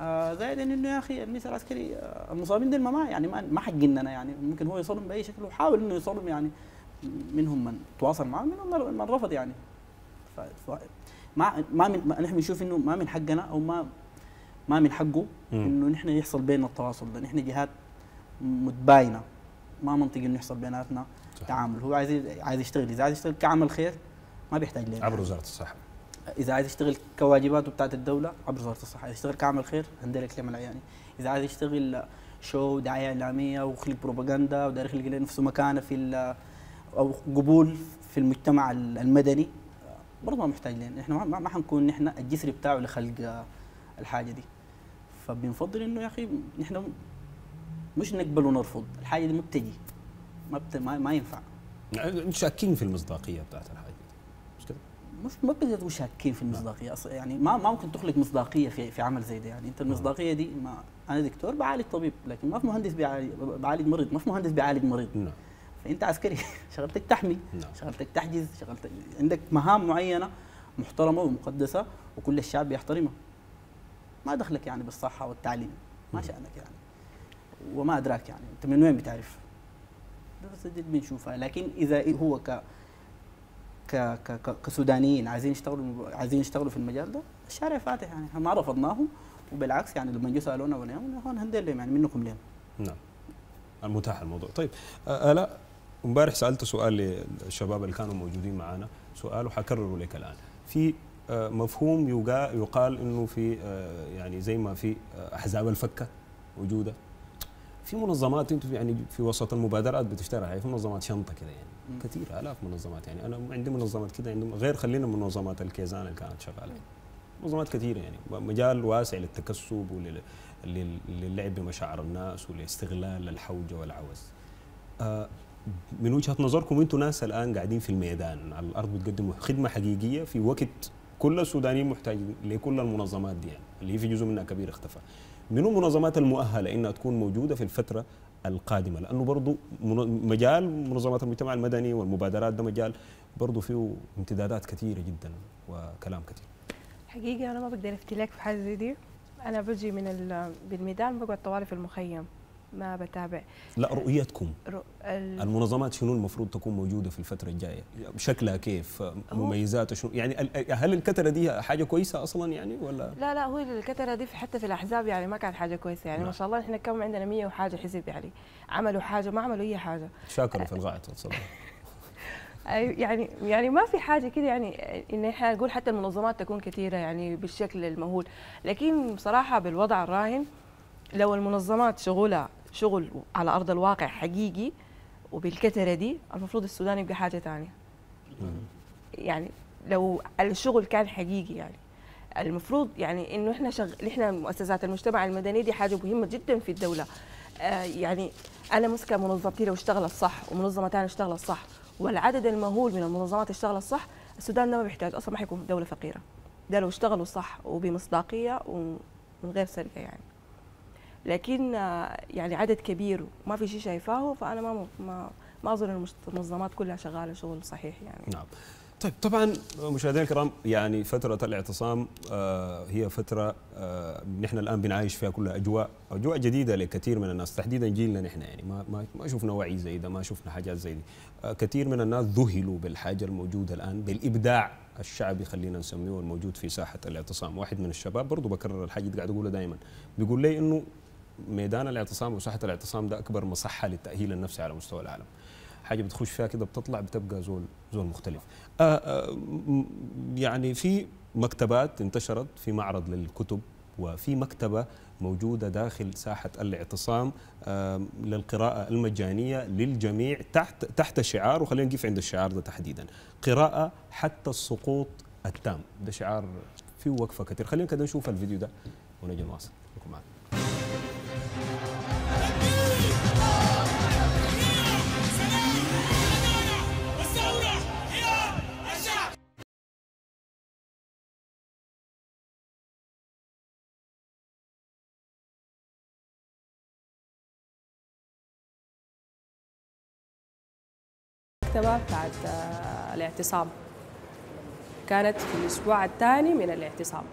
آه زائد إنه يا أخي المجلس العسكري آه المصابين دول ما يعني ما, ما حقنا يعني. ممكن هو يوصلهم بأي شكل وحاول إنه يوصلهم يعني. منهم من تواصل معه منهم من رفض يعني. ف ف ما ما من ما نحن بنشوف إنه ما من حقنا أو ما ما من حقه. إنه نحن يحصل بيننا التواصل ده. نحن جهات متباينة. ما منطقي إنه يحصل بيناتنا. تعامل. هو عايز عايز يشتغل. إذا عايز يشتغل كعمل خير ما بيحتاج لنا عبر وزارة الصحة. إذا عايز يشتغل كواجباته بتاعت الدولة عبر وزارة الصحة. عايز يشتغل كعمل خير هندلك ليه يعني إذا عايز يشتغل شو دعاية إعلامية ويخلق بروباغندا وداير يخلق لنفسه مكانة في أو قبول في المجتمع المدني برضه ما محتاج لنا إحنا ما, ما حنكون نحن الجسر بتاعه لخلق الحاجة دي. فبنفضل إنه يا أخي نحن مش نقبل ونرفض. الحاجة دي ما بتجي. ما, بت... ما, ما ينفع. شاكين في المصداقية بتاعت الحاجة. كده؟ ما بتقدروا شاكين في المصداقية أصلا يعني ما ما ممكن تخلق مصداقية في في عمل زي ده يعني أنت المصداقية دي ما أنا دكتور بعالج طبيب لكن ما في مهندس بيعالج بعالج مريض ما في مهندس بيعالج مريض. نعم. فأنت عسكري شغلتك تحمي نعم. شغلتك تحجز شغلتك عندك مهام معينة محترمة ومقدسة وكل الشعب بيحترمها. ما دخلك يعني بالصحة والتعليم ما شأنك يعني. وما أدراك يعني أنت من وين بتعرف؟ دي بنشوفها. لكن إذا هو ك ك ك كسودانيين عايزين يشتغلوا عايزين يشتغلوا في المجال ده الشارع فاتح يعني إحنا ما رفضناهم وبالعكس يعني لما جو سألونا ونعم هون هندل يعني منكم لهم. نعم. المتاح الموضوع. طيب لا امبارح سألت سؤال للشباب اللي كانوا موجودين معنا سؤال وحكرره لك الآن. في مفهوم يقال, إنه في يعني زي ما في أحزاب الفكة موجودة؟ في منظمات أنتم يعني في وسط المبادرات بتشتغل هي في منظمات شنطة كده يعني. كثير آلاف منظمات يعني أنا عندي منظمات كده عندهم غير خلينا من منظمات الكيزان اللي كانت شغالة منظمات كثيره يعني مجال واسع للتكسب ولل لل- للعب بمشاعر الناس ولاستغلال الحوجه والعوز. آه، من وجهة نظركم أنتم ناس الآن قاعدين في الميدان على الأرض بتقدموا خدمة حقيقية في وقت كل السودانيين محتاجين لكل المنظمات دي يعني اللي هي في جزء منها كبير اختفى. منو المنظمات المؤهلة إنها تكون موجودة في الفترة القادمة؟ لأنه برضو من- مجال منظمات المجتمع المدني والمبادرات ده مجال برضو فيه امتدادات كثيرة جدا وكلام كثير. حقيقة أنا ما بقدر أفتي في حاجة زي دي. أنا بجي من ال- بالميدان بقعد طوالي في المخيم. ما بتابع. لا رؤيتكم. رؤ- ال- المنظمات شنو المفروض تكون موجودة في الفترة الجاية؟ شكلها كيف؟ مميزاتها شنو؟ يعني هل الكتلة دي حاجة كويسة أصلا يعني ولا؟ لا لا هو الكترة دي حتى في الأحزاب يعني ما كانت حاجة كويسة يعني نعم. ما شاء الله إحنا كم عندنا مية وحاجة حزب يعني عملوا حاجة ما عملوا أي حاجة. شاكروا في الغائط صراحة يعني يعني ما في حاجة كده يعني إن إحنا نقول حتى المنظمات تكون كثيره يعني بالشكل المهول. لكن بصراحة بالوضع الراهن لو المنظمات شغوله شغل على أرض الواقع حقيقي وبالكترة دي المفروض السودان يبقى حاجة ثانية يعني لو الشغل كان حقيقي يعني. المفروض يعني إنه إحنا شغ... إحنا مؤسسات المجتمع المدني دي حاجة مهمة جدا في الدولة. آه يعني أنا ماسكه منظمتي لو اشتغلت صح ومنظمة ثانية اشتغلت صح والعدد المهول من المنظمات اشتغلت صح السودان ده ما بيحتاج أصلا ما حيكون دولة فقيرة. ده لو اشتغلوا صح وبمصداقية ومن غير سرقة يعني. لكن آه، يعني عدد كبير وما في شيء شايفاه فأنا ما ما ما أظن المنظمات كلها شغالة شغل صحيح يعني. نعم. طيب طبعا مشاهدينا الكرام يعني فترة الاعتصام آه هي فترة آه نحن الآن بنعايش فيها كلها أجواء أجواء جديدة لكثير من الناس تحديدا جيلنا نحن يعني ما ما شفنا وعي زي ده ما شفنا حاجات زي دي. كثير من الناس ذهلوا بالحاجة الموجودة الآن بالإبداع الشعبي خلينا نسميه الموجود في ساحة الاعتصام. واحد من الشباب برضه بكرر الحاجة دي قاعد أقولها دائما بيقول لي إنه ميدان الاعتصام وساحة الاعتصام ده أكبر مصحة للتأهيل النفسي على مستوى العالم. حاجة بتخش فيها كده بتطلع بتبقى زول زول مختلف. آه آه يعني في مكتبات انتشرت في معرض للكتب وفي مكتبة موجودة داخل ساحة الاعتصام آه للقراءة المجانية للجميع تحت تحت شعار وخلينا نقف عند الشعار ده تحديدا. قراءة حتى السقوط التام. ده شعار فيه وقفة كثير. خلينا كده نشوف الفيديو ده ونجي نواصل. خليكم المكتبة بتاعت آه، الاعتصام. كانت في الأسبوع الثاني من الاعتصام.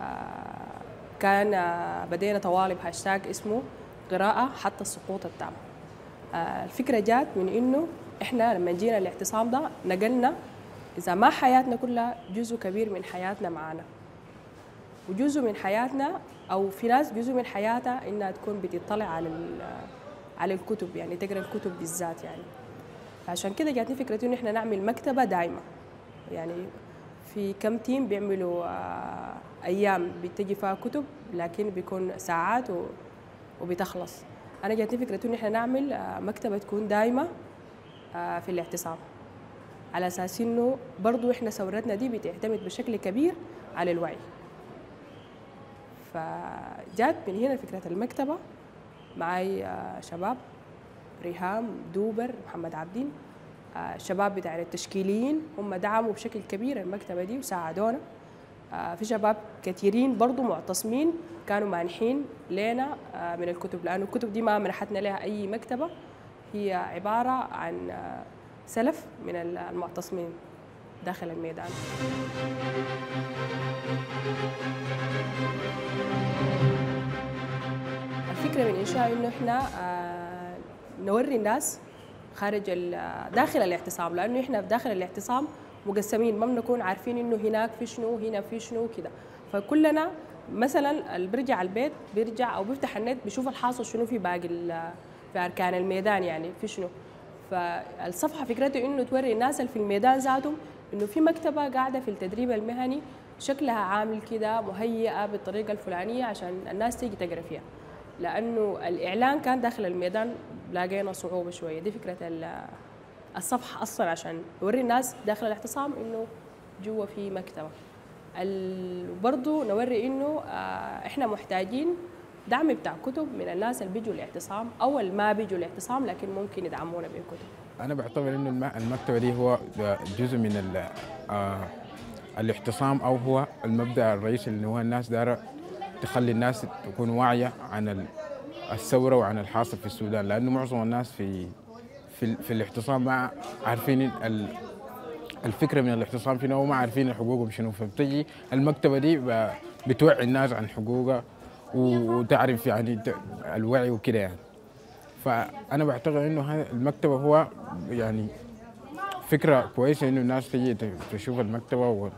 آه، كان آه، بدينا طوالي بهاشتاج اسمه قراءة حتى السقوط التام. الفكرة جات من إنه إحنا لما جينا الاعتصام ده نقلنا إذا ما حياتنا كلها جزء كبير من حياتنا معانا. وجزء من حياتنا أو في ناس جزء من حياتها إنها تكون بتطلع على على الكتب يعني تقرأ الكتب بالذات يعني. عشان كده جاتني فكرة إنه إحنا نعمل مكتبة دائمة يعني في كم تيم بيعملوا آه، أيام بتجي فيها كتب لكن بيكون ساعات وبتخلص. أنا جاتني فكرة إنه إحنا نعمل آه، مكتبة تكون دائمة آه، في الاعتصام. على أساس إنه برضو إحنا ثورتنا دي بتعتمد بشكل كبير على الوعي. فجات من هنا فكرة المكتبة. معي شباب. ريهام دوبر محمد عبدين آه، الشباب بتاع التشكيليين هم دعموا بشكل كبير المكتبة دي وساعدونا. آه، في شباب كثيرين برضو معتصمين كانوا مانحين لنا آه، من الكتب لأنه الكتب دي ما منحتنا لها أي مكتبة. هي عبارة عن آه، سلف من المعتصمين داخل الميدان. الفكرة من إنشاء إنه إحنا آه، نوري الناس خارج داخل الاعتصام لأنه إحنا في داخل الاعتصام مقسمين ما بنكون عارفين إنه هناك في شنو هنا في شنو كده. فكلنا مثلا اللي بيرجع البيت بيرجع أو بيفتح النت بيشوف الحاصل شنو في باقي في أركان الميدان يعني في شنو. فالصفحة فكرته إنه توري الناس اللي في الميدان ذاتهم إنه في مكتبة قاعدة في التدريب المهني شكلها عامل كده مهيئة بالطريقة الفلانية عشان الناس تيجي تقرأ فيها. لأنه الإعلان كان داخل الميدان لاقينا صعوبة شوية. دي فكرة ال- الصفحة أصلا عشان نوري الناس داخل الاعتصام إنه جوا في مكتبة. ال- برضو نوري إنه آه، إحنا محتاجين دعم بتاع كتب من الناس اللي بيجوا الاعتصام اللي ما بيجوا الاعتصام لكن ممكن يدعمونا بالكتب أنا بعتبر إنه الم- المكتبة دي هو جزء من آه، الاعتصام أو هو المبدأ الرئيسي اللي هو الناس دايرة تخلي الناس تكون واعية عن الثورة وعن الحاصل في السودان لأنه معظم الناس في في, في الاعتصام ما عارفين ال- الفكرة من الاعتصام شنو وما عارفين حقوقهم شنو. فبتجي المكتبة دي بتوعي الناس عن حقوقها وتعرف يعني الوعي وكده يعني. فأنا بعتقد إنه المكتبة هو يعني فكرة كويسة إنه الناس تجي تشوف المكتبة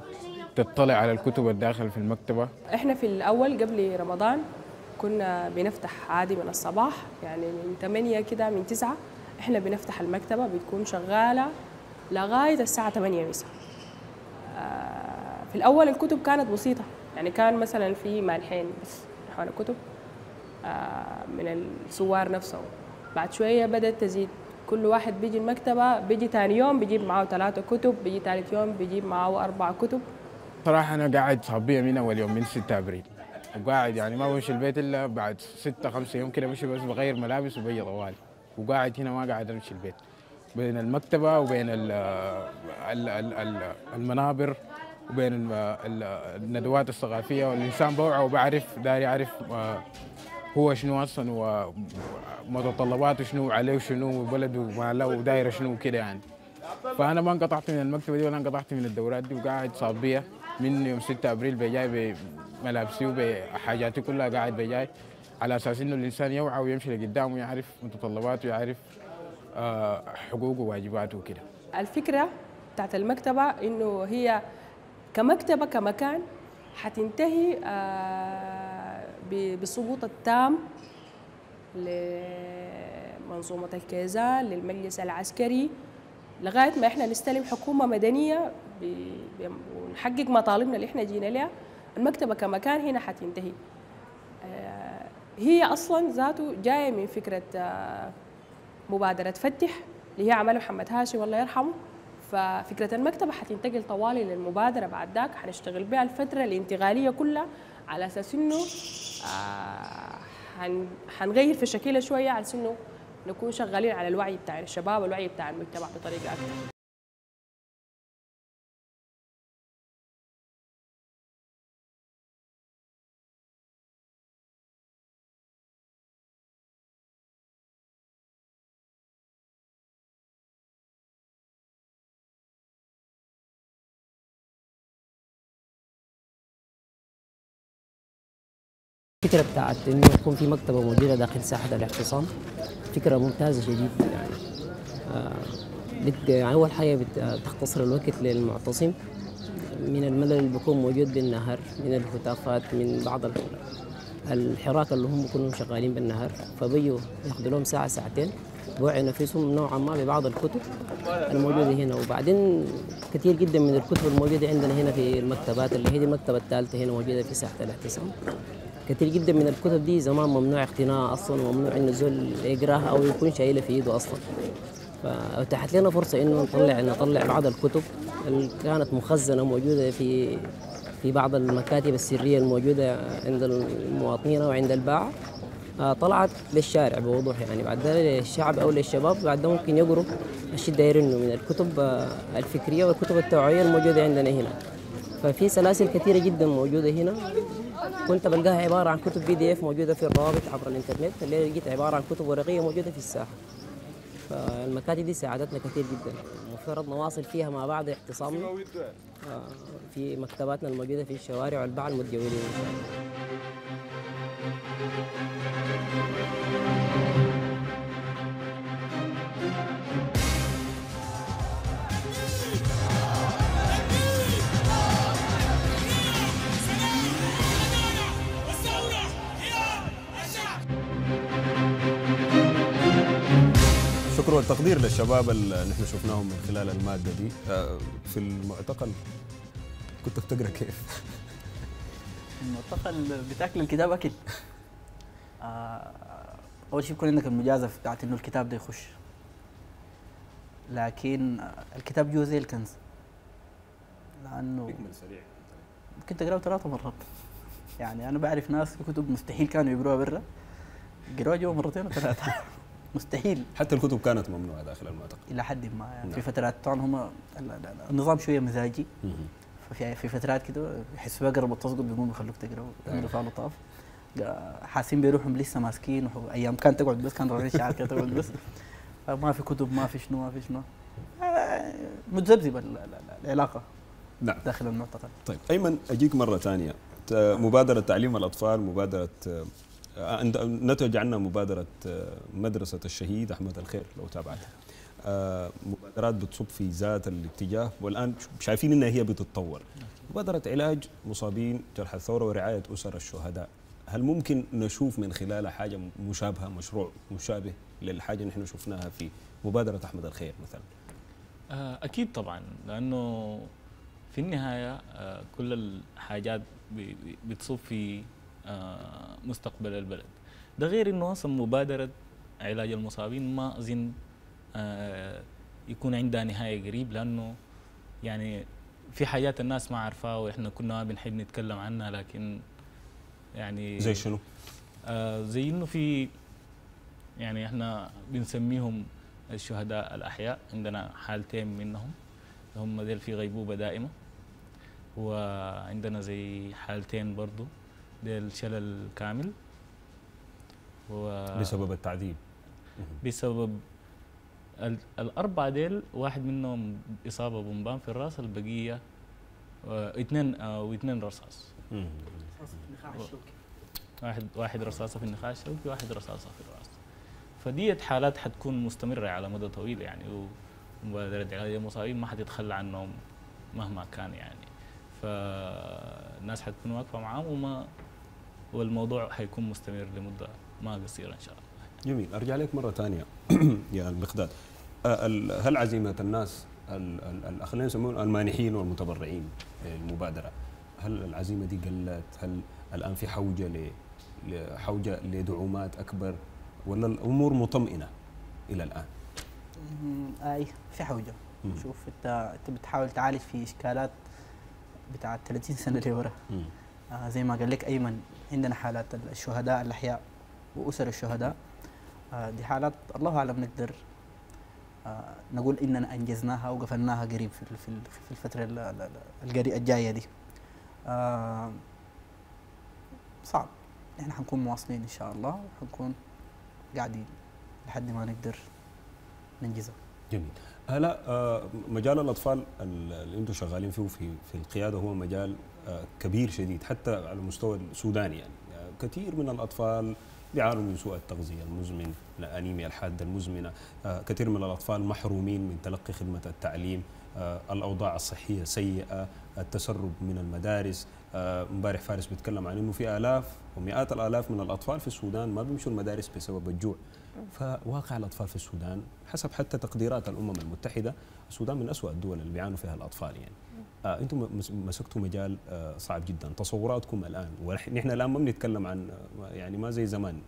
وتطلع على الكتب الداخل في المكتبة. إحنا في الأول قبل رمضان كنا بنفتح عادي من الصباح يعني من 8 كده من 9 إحنا بنفتح المكتبة بتكون شغالة لغاية الساعة 8 مساء آه، في الأول الكتب كانت بسيطة يعني كان مثلا في مانحين بس حول كتب آه، من الثوار نفسهم. بعد شوية بدأت تزيد. كل واحد بيجي المكتبة بيجي تاني يوم بيجيب معاه ثلاثة كتب بيجي ثالث يوم بيجيب معاه أربع كتب. صراحة أنا قاعد صبية من أول يوم من 6 أبريل. وقاعد يعني ما بمشي البيت إلا بعد 6 5 يوم كده بمشي بس بغير ملابس وبيجي طوالي وقاعد هنا ما قاعد أمشي البيت. بين المكتبة وبين ال ال ال ال المنابر وبين ال- ال- الندوات الثقافيه والإنسان بوعى وبعرف داير يعرف آه، هو شنو أصلا ومتطلباته شنو عليه شنو وبلده ما له ودايره شنو كده يعني. فأنا ما انقطعت من المكتبة دي ولا انقطعت من الدورات دي وقاعد صابيه من يوم 6 أبريل بجاي بملابسي وبحاجاتي كلها قاعد بجاي على أساس إنه الإنسان يوعى ويمشي لقدام ويعرف متطلباته ويعرف آه، حقوقه وواجباته وكده. الفكرة بتاعت المكتبة إنه هي كمكتبة كمكان حتنتهي آه، بالسقوط التام لمنظومة الكيزان للمجلس العسكري لغاية ما إحنا نستلم ب- ب- ونحقق مطالبنا اللي إحنا جينا لها المكتبة كمكان هنا حتنتهي. آه، هي أصلا ذاته جاية من فكرة آه، مبادرة فتح اللي هي عملها محمد هاشم الله يرحمه. ففكرة المكتبة حتنتقل طوالي للمبادرة بعد ذاك. حنشتغل بها الفترة الانتقالية كلها على أساس إنه آه حن حنغير في شكلها شوية على أساس إنه نكون شغالين على الوعي بتاع الشباب والوعي بتاع المجتمع بطريقة أكثر الفكرة بتاعت إنه يكون في مكتبة موجودة داخل ساحة الاعتصام؟ فكرة ممتازة شديد يعني. آه. يعني أول حاجة بت... بتختصر الوقت للمعتصم. من الملل اللي بيكون موجود بالنهار من الهتافات من بعض ال- الحراك اللي هم بيكونوا شغالين بالنهار فبيجوا ياخذوا لهم ساعة ساعتين بوعي نفسهم نوعا ما ببعض الكتب الموجودة هنا. وبعدين كثير جدا من الكتب الموجودة عندنا هنا في المكتبات اللي هي دي المكتبة الثالثة هنا موجودة في ساحة الاعتصام. كثير جدا من الكتب دي زمان ممنوع اقتناء أصلا وممنوع إنه الزول يقراها أو يكون شايلها في ايده أصلا. فاتاحت لنا فرصة إنه نطلع نطلع بعض الكتب اللي كانت مخزنة موجودة في في بعض المكاتب السرية الموجودة عند المواطنين وعند الباعة آه، طلعت للشارع بوضوح يعني. بعد ذلك للشعب أو للشباب بعد ممكن يقروا الشيء دايرينه من الكتب آه، الفكرية والكتب التوعويه الموجودة عندنا هنا. ففي سلاسل كثيره جدا موجودة هنا. كنت بلقاها عبارة عن كتب بي دي اف موجودة في الروابط عبر الإنترنت اللي لقيت عبارة عن كتب ورقية موجودة في الساحة. فالمكاتب دي ساعدتنا كثير جدا. المفترض نواصل فيها مع بعض اعتصامنا آه، في مكتباتنا الموجودة في الشوارع والباعة المتجولين. ان شاء الله الشكر والتقدير للشباب اللي نحن شفناهم من خلال المادة دي. آه، في المعتقل. كنت بتقرأ كيف؟ المعتقل بتأكل الكتاب اكل آه، أول شيء بيكون عندك المجازف بتاعت إنه الكتاب ده يخش. لكن آه، الكتاب جوا زي الكنز؟ لأنه ممكن تقراه ثلاثة مرات. يعني أنا بعرف ناس كتب مستحيل كانوا يقروها برا. قروها جوا مرتين وثلاثة. مستحيل. حتى الكتب كانت ممنوعة داخل المعتقل إلى حد ما يعني. نعم. في فترات طبعا هم ال- ال- النظام شوية مزاجي. ففي في فترات كده يحسوا بقى قربت تسقط بيقوموا يخلوك تقرأ يعملوا فيها لطاف حاسين بروحهم لسه ماسكين وحو- أيام كان تقعد بس كان ربيع شعار كده تقعد بس. ما في كتب ما في شنو ما في شنو. آه، متذبذبه ال- ال- ال- العلاقة نعم. داخل المعتقل طيب أيمن أجيك مرة ثانية. مبادرة تعليم الأطفال مبادرة نتج عنها مبادرة آه، مدرسة الشهيد أحمد الخير لو تابعتها. آه، مبادرات بتصب في ذات الاتجاه والآن شايفين إنها هي بتتطور. مبادرة علاج مصابين جرحى الثورة ورعاية أسر الشهداء. هل ممكن نشوف من خلالها حاجة مشابهة مشروع مشابه للحاجة اللي إحنا شفناها في مبادرة أحمد الخير مثلا؟ آه، أكيد طبعا لأنه في النهاية آه، كل الحاجات بتصب في آه، مستقبل البلد. ده غير إنه أصلا مبادرة علاج المصابين ما أظن آه، يكون عندها نهاية قريب لأنه يعني في حاجات الناس ما عارفاها وإحنا كنا ما بنحب نتكلم عنها لكن يعني زي شنو؟ آه زي إنه في يعني إحنا بنسميهم الشهداء الأحياء. عندنا حالتين منهم هم ديل في غيبوبة دائمة وعندنا زي حالتين برضو. ديل شلل كامل و بسبب التعذيب. بسبب ال- الأربعة ديل واحد منهم إصابة بومبان في الرأس البقية آه، اثنين آه، واثنين رصاص. مم. واحد واحد رصاصة في النخاع الشوكي واحد رصاصة في الرأس. فديت حالات حتكون مستمرة على مدى طويل يعني ومبادرة علاج المصابين ما حتتخلى عنهم مهما كان يعني. فالناس حتكون واقفة معاهم وما والموضوع حيكون مستمر لمدة ما قصيرة إن شاء الله. جميل. أرجع لك مرة ثانية يا المقداد. آه، هل عزيمة الناس ال- ال- ال- خلينا نسميهم المانحين والمتبرعين المبادرة هل العزيمة دي قلت؟ هل الآن في حوجة ل حوجة لدعومات أكبر؟ ولا الأمور مطمئنة إلى الآن؟ أي في حوجة. شوف انت أنت بتحاول تعالج في إشكالات بتاعت 30 سنة لورا. مم. آه زي ما قال لك أيمن عندنا حالات الشهداء الأحياء وأسر الشهداء. آه دي حالات الله أعلم نقدر آه نقول إننا أنجزناها وقفلناها قريب في ال- في ال- في الفترة ال- ال- ال- القري- الجاية دي. آه صعب. إحنا حنكون مواصلين إن شاء الله وحنكون قاعدين لحد ما نقدر ننجزها. جميل. هلا مجال الأطفال ال- اللي أنتم شغالين فيه في في القيادة هو مجال كبير شديد حتى على المستوى السوداني يعني. كثير من الأطفال بيعانوا من سوء التغذية المزمن الأنيميا الحادة المزمنة. آه، كثير من الأطفال محرومين من تلقي خدمة التعليم. آه، الأوضاع الصحية سيئة التسرب من المدارس. آه، امبارح فارس بيتكلم عن إنه في آلاف ومئات الآلاف من الأطفال في السودان ما بيمشوا المدارس بسبب الجوع. فواقع الأطفال في السودان حسب حتى تقديرات الأمم المتحدة السودان من أسوأ الدول اللي بيعانوا فيها الأطفال يعني. آه أنتم مس- مسكتوا مجال آه صعب جدا. تصوراتكم الآن ونحن الآن ما بنتكلم عن آه، يعني ما زي زمان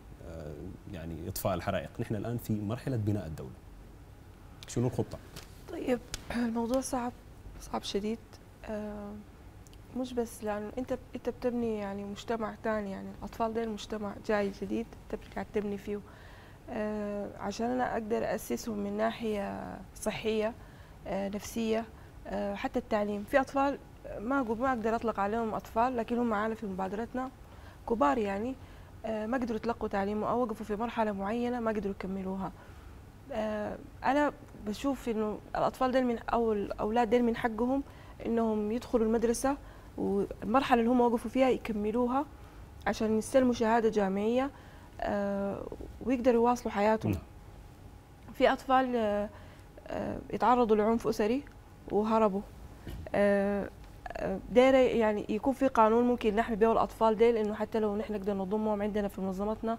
يعني إطفاء الحرائق. نحن الآن في مرحلة بناء الدولة. شنو الخطة؟ طيب الموضوع صعب صعب شديد. مش بس لأنه أنت أنت بتبني يعني مجتمع تاني يعني الأطفال ده مجتمع جاي جديد أنت قاعد تبني فيه. عشان أنا أقدر أسسهم من ناحية صحية آه، نفسية آه، حتى التعليم. في أطفال ما أقول ما أقدر أطلق عليهم أطفال لكن هم معانا في مبادرتنا. كبار يعني آه، ما قدروا يتلقوا تعليم أو وقفوا في مرحلة معينة ما قدروا يكملوها. آه، أنا بشوف إنه الأطفال دول من أو الأولاد دول من حقهم إنهم يدخلوا المدرسة والمرحلة اللي هم وقفوا فيها يكملوها عشان يستلموا شهادة جامعية آه، ويقدروا يواصلوا حياتهم. نعم. في أطفال آه، يتعرضوا لعنف أسري وهربوا. آه، آه، دايرة يعني يكون في قانون ممكن نحمي به الأطفال ديل انه حتى لو نحن نقدر نضمهم عندنا في منظمتنا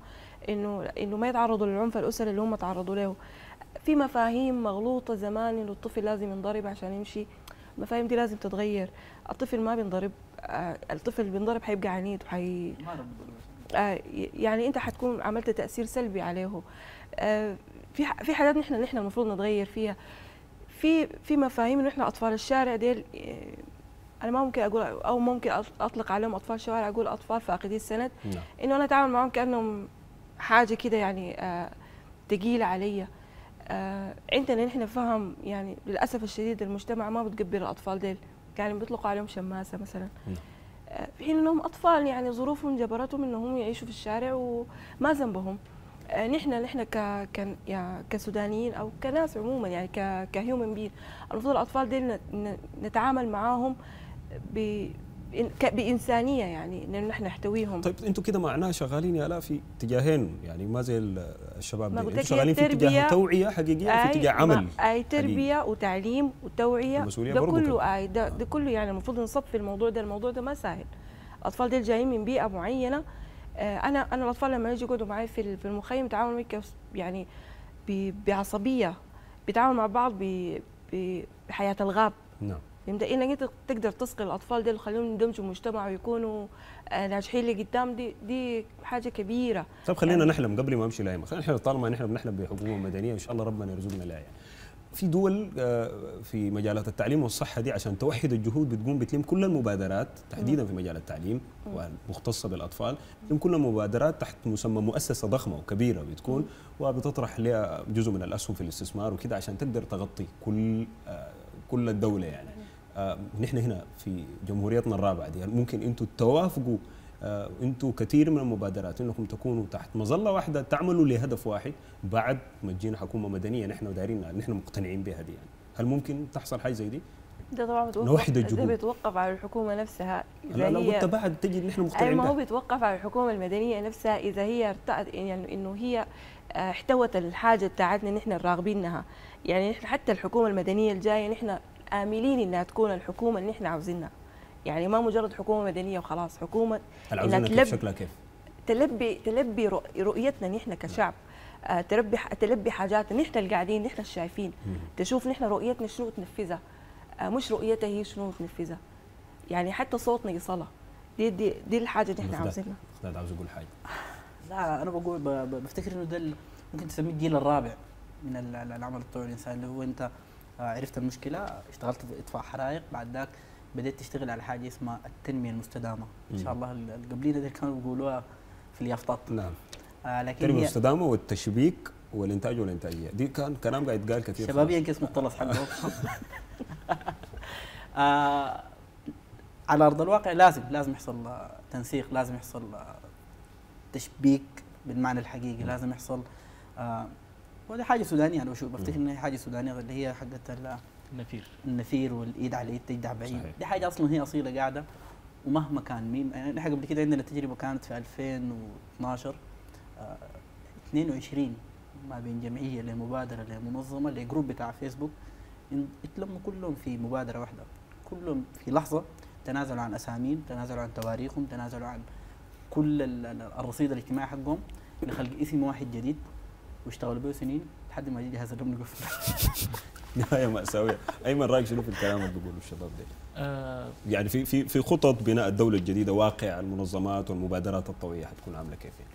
انه إنه ما يتعرضوا للعنف الأسري اللي هم تعرضوا له. في مفاهيم مغلوطة زمان إنه الطفل لازم ينضرب عشان يمشي. المفاهيم دي لازم تتغير. الطفل ما بينضرب آه، الطفل اللي بينضرب حيبقى عنيد وحي يعني أنت حتكون عملت تأثير سلبي عليه. في في حاجات نحن نحن المفروض نتغير فيها. في في مفاهيم انه إحنا أطفال الشارع ديل آه، أنا ما ممكن أقول أو ممكن أطلق عليهم أطفال شوارع أقول أطفال فاقدي السند. نعم. إنه أنا أتعامل معهم كأنهم حاجة كده يعني آه ثقيله علي. آه عندنا نحن فهم يعني للأسف الشديد المجتمع ما بتقبل الأطفال ديل. يعني بيطلقوا عليهم شماسة مثلا. نعم. آه في حين إنهم أطفال يعني ظروفهم جبرتهم إنهم يعيشوا في الشارع وما ذنبهم. آه نحن نحن ك كسودانيين أو كناس عموما يعني ك كهيومن بين المفروض الأطفال ن- نتعامل معاهم ب بإنسانية يعني انه نحن نحتويهم. طيب أنتم كده معناها شغالين يا الاء في اتجاهين يعني ما زي ال- الشباب ما دي. أنتم شغالين في اتجاه توعية حقيقية وفي اتجاه عمل أي تربية وتعليم وتوعية. ده كله. اي ده, ده كله يعني المفروض نصب في الموضوع ده. الموضوع ده ما سهل. الأطفال دول جايين من بيئة معينة أنا أنا الأطفال لما يجوا يقعدوا معي في ال- في المخيم كس- يعني بعصبية بيتعاملوا مع بعض بحياة الغاب. نعم. فهمت إنك أنت تقدر تسقي الأطفال دول وخليهم يندمجوا المجتمع ويكونوا آه، ناجحين لقدام دي دي حاجة كبيرة. طيب خلينا نحلم قبل ما أمشي لايمن خلينا نحلم طالما نحن بنحلم بحكومة مدنية إن شاء الله ربنا يرزقنا لها يعني. في دول آه، في مجالات التعليم والصحة دي عشان توحد الجهود بتقوم بتلم كل المبادرات تحديدا في مجال التعليم والمختصة بالأطفال بتلم كل المبادرات تحت مسمى مؤسسة ضخمة وكبيرة بتكون وبتطرح لها جزء من الأسهم في الاستثمار وكده عشان تقدر تغطي كل آه، كل الدولة يعني. آه، نحن هنا في جمهوريتنا الرابعة دي هل ممكن أنتم توافقوا أنتم كثير من المبادرات انكم تكونوا تحت مظلة واحدة تعملوا لهدف واحد بعد ما تجينا حكومة مدنية نحن دايرين نحن مقتنعين بها دي يعني هل ممكن تحصل حاجة زي دي؟ ده طبعا بيتوقف نوحد ده. بيتوقف على الحكومة نفسها إذا لا لا وانت بعد تجي نحن مقتنعين ما هو بيتوقف على الحكومة المدنية نفسها إذا هي ارتأت يعني إنه هي آه، احتوت الحاجة بتاعتنا نحن الراغبينها يعني نحن حتى الحكومة المدنية الجاية نحن آملين إنها تكون الحكومة اللي نحن عاوزينها يعني ما مجرد حكومة مدنية وخلاص حكومة العاوزينها إنها كيف تلب- شكلها كيف؟ تلبي تلبي رؤ- رؤيتنا نحن كشعب آه، تلبي تلبي حاجاتنا نحن اللي قاعدين نحن الشايفين. تشوف نحن رؤيتنا شنو تنفذها. آه، مش رؤيتها هي شنو تنفذها. يعني حتى صوتنا يصلى. دي دي دي الحاجة اللي إحنا. عاوزينها. مخداد عاوز أقول حاجة. لا أنا بقول بفتكر إنه ده ممكن تسميه الجيل الرابع من ال- ال- العمل التطوعي الإنساني اللي هو أنت آه، عرفت المشكلة اشتغلت في اطفاء حرائق بعد ذاك بديت تشتغل على حاجة اسمها التنمية المستدامة. إن شاء الله ال- القبلينا دي كانوا بيقولوها في اليافطات. نعم. آه لكن التنمية المستدامة والتشبيك والإنتاج والإنتاجية. دي كان كلام قاعد يتقال كثير شبابيا كيس مطلس حقهم آه على أرض الواقع لازم لازم يحصل آه، تنسيق لازم يحصل آه، تشبيك بالمعنى الحقيقي لازم يحصل آه وده حاجة سودانية. أنا بشوف بفتكر إنها حاجة سودانية اللي هي حقت ال- نفير النفير والإيد على الايد تجدع بعيد. صحيح. دي حاجة أصلا هي أصيلة قاعدة ومهما كان مين يعني إحنا قبل كده عندنا تجربة كانت في 2012 آه 22 ما بين جمعية لمبادرة لمنظمة لجروب بتاع فيسبوك اتلموا كلهم في مبادرة واحدة. كلهم في لحظة تنازلوا عن أساميهم تنازلوا عن تواريخهم تنازلوا عن كل ال- ال- الرصيد الاجتماعي حقهم لخلق اسم واحد جديد واشتغلوا به سنين لحد ما يجي جهاز الامن يقفل نهاية مأساوية أيمن رأيك شنو في الكلام اللي بيقولوا الشباب ده آه يعني في في في خطط بناء الدولة الجديدة واقع المنظمات والمبادرات الطوعيه حتكون عاملة كيف يعني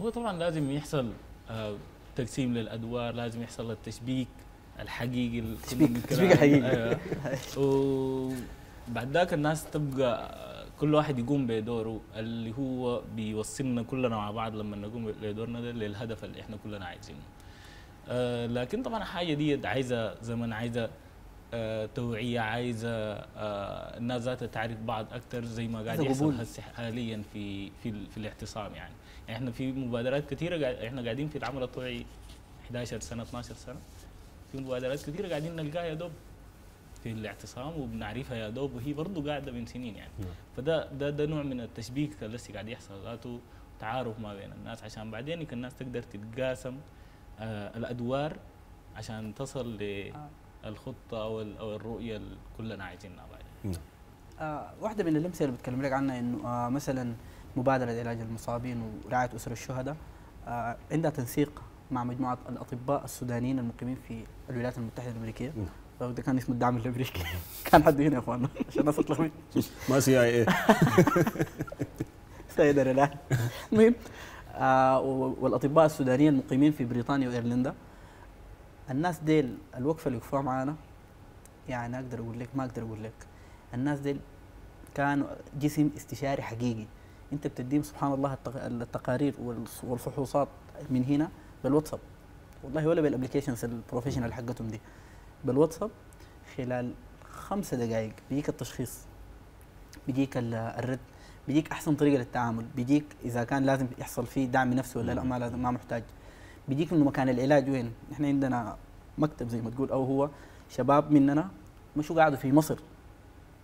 هو طبعا لازم يحصل آه تقسيم للأدوار لازم يحصل التشبيك الحقيقي اللي كنا تشبيك- بنتكلم تشبيك عنه. الحقيقي. أيوة. وبعد ذاك الناس تبقى كل واحد يقوم بدوره اللي هو بيوصلنا كلنا مع بعض لما نقوم بدورنا ده للهدف اللي إحنا كلنا عايزينه آه لكن طبعا الحاجة دي عايزة زمن عايزة آه توعية عايزة آه الناس ذاتها تعرف بعض أكثر زي ما قاعد يحصل. هسه حاليا في في في الاعتصام يعني. يعني إحنا في مبادرات كثيره قاعد إحنا قاعدين في العمل الطوعي 11 سنة 12 سنة في مبادرات كثيره قاعدين نلقاها يا دوب في الاعتصام وبنعرفها يا دوب وهي برضه قاعدة من سنين يعني نعم. فده ده ده نوع من التشبيك اللي قاعد يحصل ذاته تعارف ما بين الناس عشان بعدين الناس تقدر تتقاسم الأدوار عشان تصل للخطه أو ال- أو الرؤية اللي كلنا عايزينها بعدين آه واحدة من الأمثلة اللي بتكلم لك عنها إنه آه مثلا مبادرة لعلاج المصابين ورعاية أسر الشهداء آه عندها تنسيق مع مجموعة الأطباء السودانيين المقيمين في الولايات المتحدة الأمريكية. نعم. ده كان اسمه الدعم الأمريكي. كان حد هنا يا إخوانا عشان الناس تطلع ما سي آي اي سيدنا الآن المهم آه و- والأطباء السودانيين المقيمين في بريطانيا وإيرلندا الناس ديل الوقفة اللي وقفوها معانا يعني أقدر أقول لك ما أقدر أقول لك الناس ديل كانوا جسم استشاري حقيقي. أنت بتديهم سبحان الله التق- التقارير والفحوصات من هنا بالواتساب. والله ولا بال applications ال professional حقتهم دي بالواتساب خلال خمسة دقائق بيجيك التشخيص بيجيك ال- الرد. بيجيك أحسن طريقة للتعامل. بيجيك إذا كان لازم يحصل فيه دعم نفسي ولا لا ما لازم ما محتاج. بيجيك إنه مكان العلاج وين؟ إحنا عندنا مكتب زي ما تقول أو هو شباب مننا مشوا قاعدوا في مصر.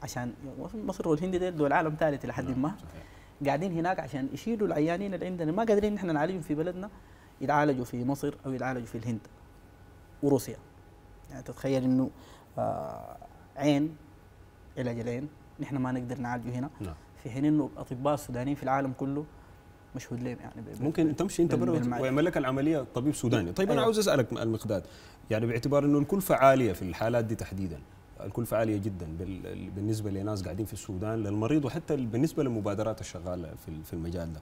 عشان مصر والهند دول دول عالم ثالث إلى حد ما. صحيح. قاعدين هناك عشان يشيلوا العيانين اللي عندنا. ما قادرين نحن نعالجهم في بلدنا يتعالجوا في مصر أو يتعالجوا في الهند وروسيا. يعني تتخيل إنه آه عين علاج العين نحن ما نقدر نعالجه هنا. نعم. في حين إنه الاطباء السودانيين في العالم كله مشهود لهم يعني ممكن تمشي أنت برا. ويعمل لك العملية طبيب سوداني. طيب أنا أيوة. عاوز أسألك المقداد. يعني باعتبار إنه الكلفه عاليه في الحالات دي تحديدا. الكلفه عاليه جدا بال- بالنسبة لناس قاعدين في السودان للمريض وحتى بالنسبة للمبادرات الشغاله في في المجال ده.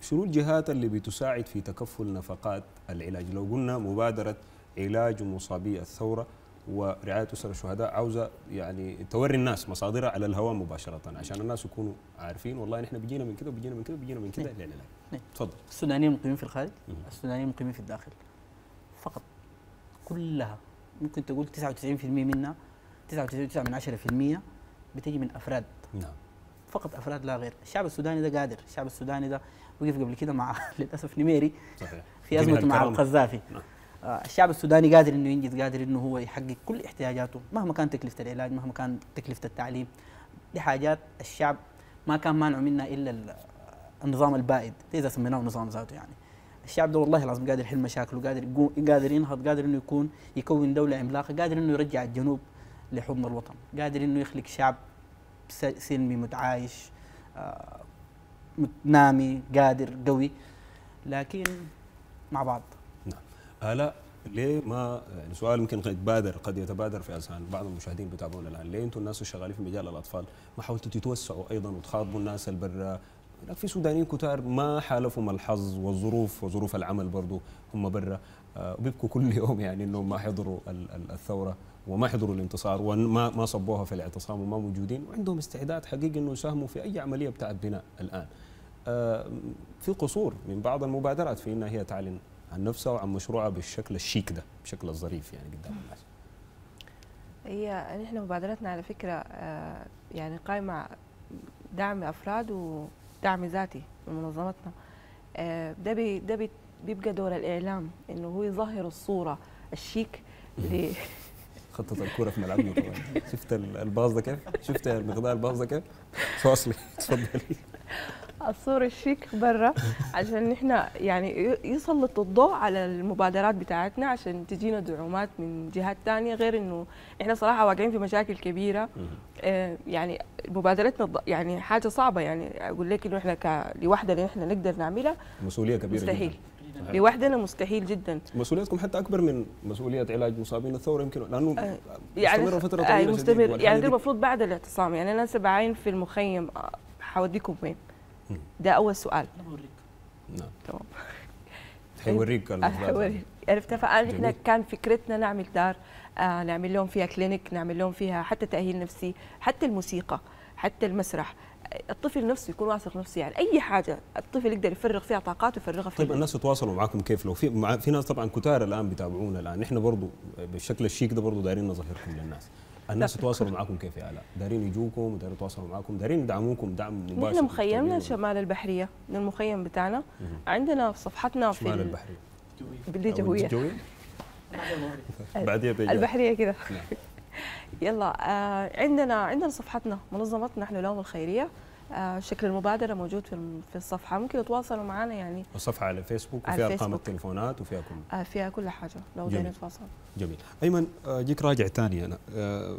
شنو الجهات اللي بتساعد في تكفل نفقات العلاج؟ لو قلنا مبادرة علاج مصابي الثورة ورعاية أسر الشهداء عاوزة يعني توري الناس مصادرها على الهواء مباشرة عشان الناس يكونوا عارفين والله نحن بيجينا من كده وبيجينا من كده وبيجينا من كده. نعم. للعلاج نعم. تفضل. السودانيين المقيمين في الخارج. السودانيين المقيمين في الداخل. فقط. كلها. ممكن تقول 99% منها 99.9 من 10% بتجي من أفراد. نعم. فقط أفراد لا غير. الشعب السوداني ده قادر. الشعب السوداني ده وقف قبل كده مع للأسف نميري صحيح. في ازمته مع. القذافي. نعم. الشعب السوداني قادر إنه ينجز قادر إنه هو يحقق كل احتياجاته مهما كان تكلفة العلاج مهما كان تكلفة التعليم. دي حاجات الشعب ما كان مانع منها إلا ال- النظام البائد إذا سميناه نظام ذاته يعني. الشعب ده والله العظيم قادر يحل مشاكله قادر قادر ينهض قادر إنه يكون يكون دولة عملاقة قادر إنه يرجع الجنوب لحضن الوطن قادر إنه يخلق شعب سلمي متعايش آه، متنامي قادر قوي. لكن مع بعض. آلاء ليه ما يعني سؤال يمكن يتبادر قد يتبادر في اذهان بعض المشاهدين بيتابعونا الآن. ليه أنتم الناس الشغالين في مجال الأطفال ما حاولتوا تتوسعوا أيضا وتخاطبوا الناس البرا هناك في سودانيين كتار ما حالفهم الحظ والظروف وظروف العمل برضو هم برا آه، وبيبكوا كل يوم يعني إنهم ما حضروا ال- ال- الثورة وما حضروا الانتصار وما ما صبوها في الاعتصام وما موجودين وعندهم استعداد حقيقي إنه يساهموا في أي عملية بتاعت بناء الآن. آه، في قصور من بعض المبادرات في إنها هي تعلن عن نفسها وعن مشروعها بالشكل الشيك ده بشكل الظريف يعني قدام الناس. هي نحن مبادرتنا على فكرة آه، يعني قائمة دعم أفراد ودعم ذاتي من منظمتنا آه، ده بي ده بي بيبقى دور الإعلام إنه هو يظهر الصورة الشيك ل- خطط الكورة في ملعبنا طبعا. شفت ال- الباص ده كيف؟ شفت مقدار الباص ده كيف؟ فاصلي تفضلي. الصورة الشيك برا عشان نحن يعني يسلط الضوء على المبادرات بتاعتنا عشان تجينا دعومات من جهات تانية غير إنه إحنا صراحة واقعين في مشاكل كبيرة. آه، يعني مبادرتنا يعني حاجة صعبة يعني أقول لك إنه إحنا لوحدنا إحنا نقدر نعملها مسؤولية كبيرة مستحيل. جدا لوحدنا مستحيل جدا. مسؤوليتكم حتى أكبر من مسؤولية علاج مصابين الثورة يمكن لأنه آه، يعني مستمره فترة طويلة آه، مستمر يعني المفروض بعد الاعتصام. يعني أنا هسه بعاين في المخيم. حوديكم وين. ده أول سؤال. نعم. تمام حيوريك المفروض. حوري. عرفت فاحنا جميل. كان فكرتنا نعمل دار آه نعمل لهم فيها كلينيك نعمل لهم فيها حتى تأهيل نفسي حتى الموسيقى حتى المسرح. آه، الطفل نفسه يكون واثق نفسه يعني أي حاجة الطفل يقدر يفرغ فيها طاقاته يفرغها في طيب الناس يتواصلوا معاكم كيف لو في مع في ناس طبعا كتار الآن بيتابعونا الآن. نحن برضو بالشكل الشيك ده برضو دايرين نظهركم للناس. الناس يتواصلوا معاكم كيف يا علاء؟ دايرين يجوكم دايرين يتواصلوا معاكم دايرين يدعموكم دعم مباشر. نحن مخيمنا. شمال البحرية. من المخيم بتاعنا. عندنا في صفحتنا في شمال ال- البحري باللي أو جوية. الجوية؟ بعديها بيجي البحرية كده. نعم. يلا آه عندنا عندنا صفحتنا منظمتنا نحن اليوم الخيرية. شكل المبادرة موجود في في الصفحة. ممكن يتواصلوا معنا يعني الصفحة على الفيسبوك على وفيها أرقام. التليفونات وفيها كل آه فيها كل حاجة. لو. دايرين يتواصلوا جميل. أيمن اجيك راجع ثاني أنا. آه،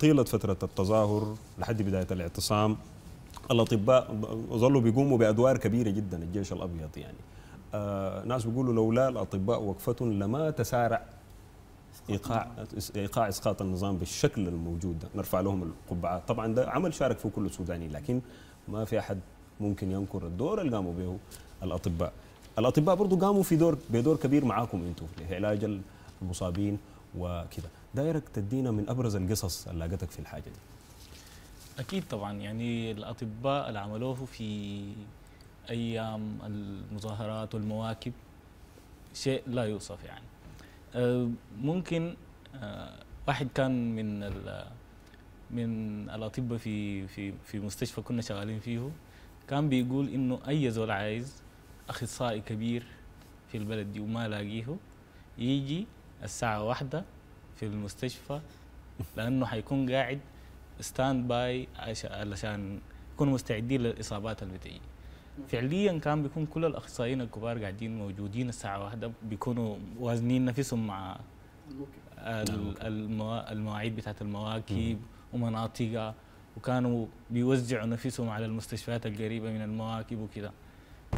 طيلة فترة التظاهر لحد بداية الاعتصام الأطباء ظلوا بيقوموا بأدوار كبيرة جدا الجيش الأبيض يعني. آه، ناس بيقولوا لولا الأطباء وقفتهم لما تسارع ايقاع إيقاع إسقاط النظام بالشكل الموجود ده. نرفع لهم القبعات. طبعا ده عمل شارك فيه كل السوداني لكن ما في أحد ممكن ينكر الدور اللي قاموا به الأطباء. الأطباء برضو قاموا في دور بدور كبير معاكم أنتم لعلاج المصابين وكذا. دايرك تدينا من أبرز القصص اللي لقيتك في الحاجة دي. أكيد طبعا. يعني الأطباء اللي عملوه في أيام المظاهرات والمواكب شيء لا يوصف يعني. ممكن آه، واحد كان من من الأطباء في في في مستشفى كنا شغالين فيه. كان بيقول إنه أي زول عايز أخصائي كبير في البلد دي وما لاقيه يجي الساعة واحدة في المستشفى لأنه حيكون قاعد stand by عش- علشان يكونوا مستعدين للإصابات اللي بتجي فعليا كان بيكون كل الأخصائيين الكبار قاعدين موجودين الساعة واحدة بيكونوا وازنين نفسهم مع ال- الموا- المواعيد بتاعت المواكب ومناطقها وكانوا بيوزعوا نفسهم على المستشفيات القريبة من المواكب وكذا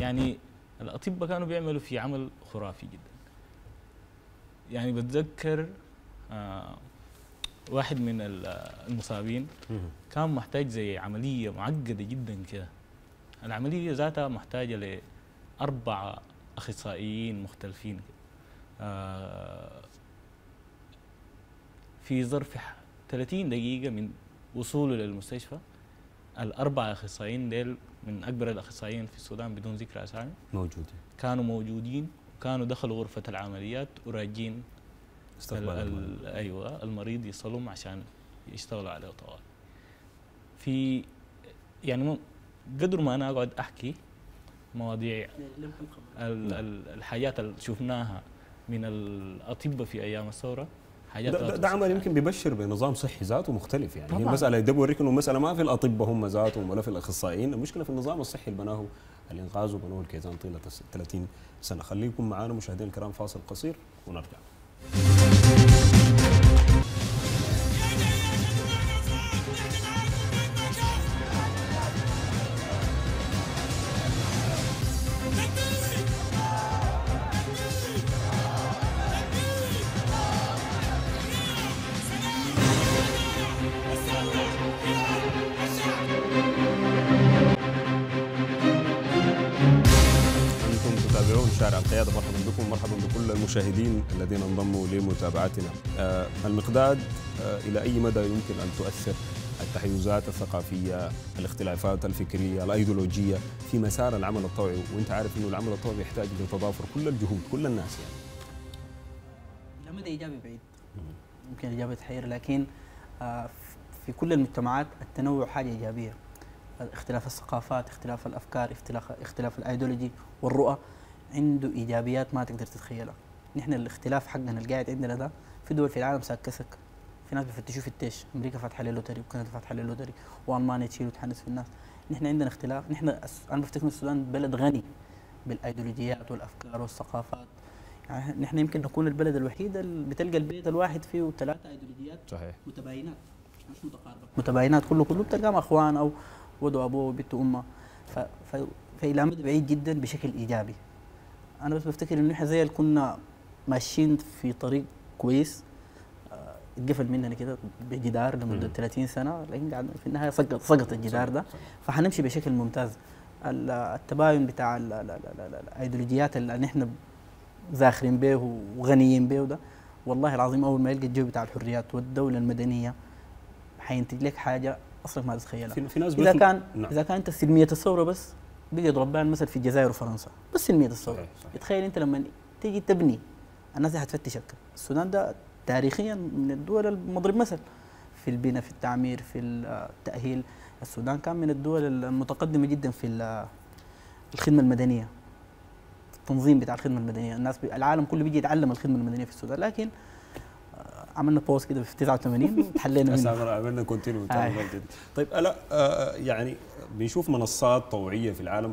يعني الأطباء كانوا بيعملوا في عمل خرافي جدا. يعني بتذكر آه واحد من ال- المصابين كان محتاج زي عملية معقدة جدا كده. العملية ذاتها محتاجة لاربع أخصائيين مختلفين. آه في ظرف ح- 30 دقيقة من وصوله للمستشفى. الأربع أخصائيين ديل من أكبر الأخصائيين في السودان بدون ذكر أسامي. موجود كانوا موجودين وكانوا دخلوا غرفة العمليات وراجين ال استقبال أيوة المريض يصلهم عشان يشتغلوا عليه طوال في يعني قدر ما أنا أقعد أحكي مواضيع ال- ال- الحاجات اللي شفناها من الأطباء في أيام الثورة. حاجات ده, ده, عمل. يمكن بيبشر بنظام صحي ذاته مختلف يعني. هي طبعاً. المسألة ده بوريك انه المسألة ما في الأطباء هم ذاتهم ولا في الأخصائيين. المشكلة في النظام الصحي اللي بناه الإنقاذ وبنوه الكيزان طيلة الس- 30 سنة. خليكم معنا مشاهدينا الكرام فاصل قصير ونرجع. شارع القيادة مرحبا بكم مرحبا بكل المشاهدين الذين انضموا لمتابعتنا. آه المقداد آه إلى أي مدى يمكن أن تؤثر التحيزات الثقافية الاختلافات الفكرية الأيديولوجية في مسار العمل الطوعي؟ وأنت عارف إنه العمل الطوعي يحتاج لتضافر كل الجهود كل الناس يعني. لا مدى إيجابي بعيد. ممكن ايجابي تحير لكن آه، في كل المجتمعات التنوع حاجة إيجابية. اختلاف الثقافات اختلاف الأفكار اختلاف اختلاف الأيديولوجي والرؤى. عنده إيجابيات ما تقدر تتخيلها. نحن الاختلاف حقنا القاعد عندنا ده في دول في العالم ساكسك. في ناس بيفتشوا في التيش أمريكا فاتحة لي lottery وكندا فاتحة لي lottery وألمانيا تشيل وتحنس في الناس. نحن عندنا اختلاف. نحن أنا بفتكر السودان بلد غني بالأيديولوجيات والأفكار والثقافات. يعني نحن يمكن نكون البلد الوحيد اللي بتلقى البيت الواحد فيه ثلاثة أيديولوجيات صحيح. متباينات. مش متقاربة. متباينات كله كله. بتلقاهم اخوان أو ودوا ابوه وبنت امه ف... ف... فإلى مدى بعيد جدا بشكل إيجابي. أنا بس بفتكر انه إحنا زي اللي كنا ماشيين في طريق كويس آه، اتقفل مننا كده بجدار لمدة مم. 30 سنة لكن قاعد في النهاية سقط سقط الجدار ده فحنمشي بشكل ممتاز ال- التباين بتاع ال- ال- ال- ال- الايديولوجيات اللي نحن زاخرين به وغنيين به ده والله العظيم أول ما يلقى الجو بتاع الحريات والدولة المدنية حينتج لك حاجة أصلا ما تتخيلها في, في ناس إذا كان نعم. إذا كان أنت سلميه الثوره بس بقى يضرب بها المثل في الجزائر وفرنسا. بس سلميه الثوره تخيل أنت لما تيجي تبني الناس دي حتفتشك السودان ده تاريخيا من الدول المضرب مثل في البناء في التعمير في التأهيل. السودان كان من الدول المتقدمة جدا في ال- الخدمة المدنية. التنظيم بتاع الخدمة المدنية. الناس بي العالم كله بيجي يتعلم الخدمة المدنية في السودان. لكن آه، عملنا pause كده في 89 وتحلينا بس منه. عملنا continue آه. طيب الا آه، يعني بنشوف منصات طوعية في العالم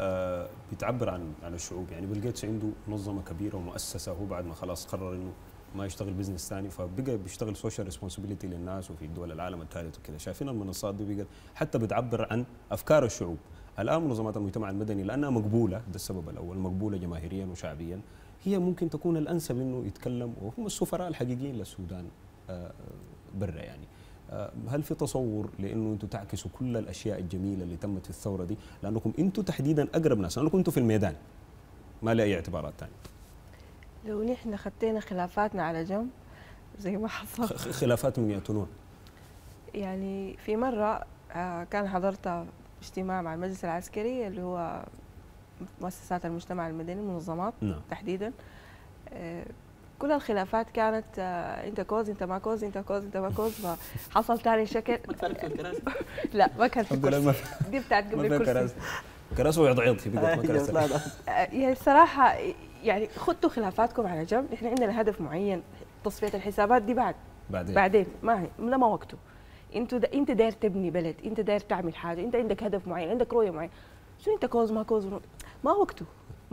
آه، بتعبر عن عن الشعوب. يعني بيل جيتس عنده منظمة كبيرة ومؤسسة هو بعد ما خلاص قرر إنه ما يشتغل business ثاني فبقى بيشتغل social responsibility للناس وفي دول العالم الثالث وكذا. شايفين المنصات دي بقت حتى بتعبر عن أفكار الشعوب. الآن منظمات المجتمع المدني لأنها مقبولة ده السبب الأول مقبولة جماهيريا وشعبيا. هي ممكن تكون الأنسب إنه يتكلم وهم السفراء الحقيقيين للسودان آه، برا يعني. هل في تصور لأنه أنتم تعكسوا كل الأشياء الجميلة اللي تمت في الثورة دي؟ لأنكم أنتم تحديدا أقرب ناس لأنكم أنتم في الميدان. ما لاي اعتبارات ثانية لو نحن خطينا خلافاتنا على جنب زي ما حصل. خلافات من يأتون يعني في مرة آه، كان حضرت اجتماع مع المجلس العسكري اللي هو مؤسسات المجتمع المدني المنظمات نعم. تحديدا. آه، كل الخلافات كانت آه، انت كوز انت ما كوز انت كوز انت ما كوز فحصل تاني شكل. لا ما كان في الحمد لله ما كرسي دي بتاعت قبل الكرسي. كراسي. ويضعيض في ما كراسي. آه، يعني الصراحة يعني خدوا خلافاتكم على جنب. إحنا عندنا هدف معين تصفية الحسابات دي بعد. بعدين. بعدين ما هي ده ما وقته أنتوا دا انت داير تبني بلد انت داير تعمل حاجة انت عندك هدف معين عندك رؤية معينة. شو انت كوز ما كوز؟ ما وقته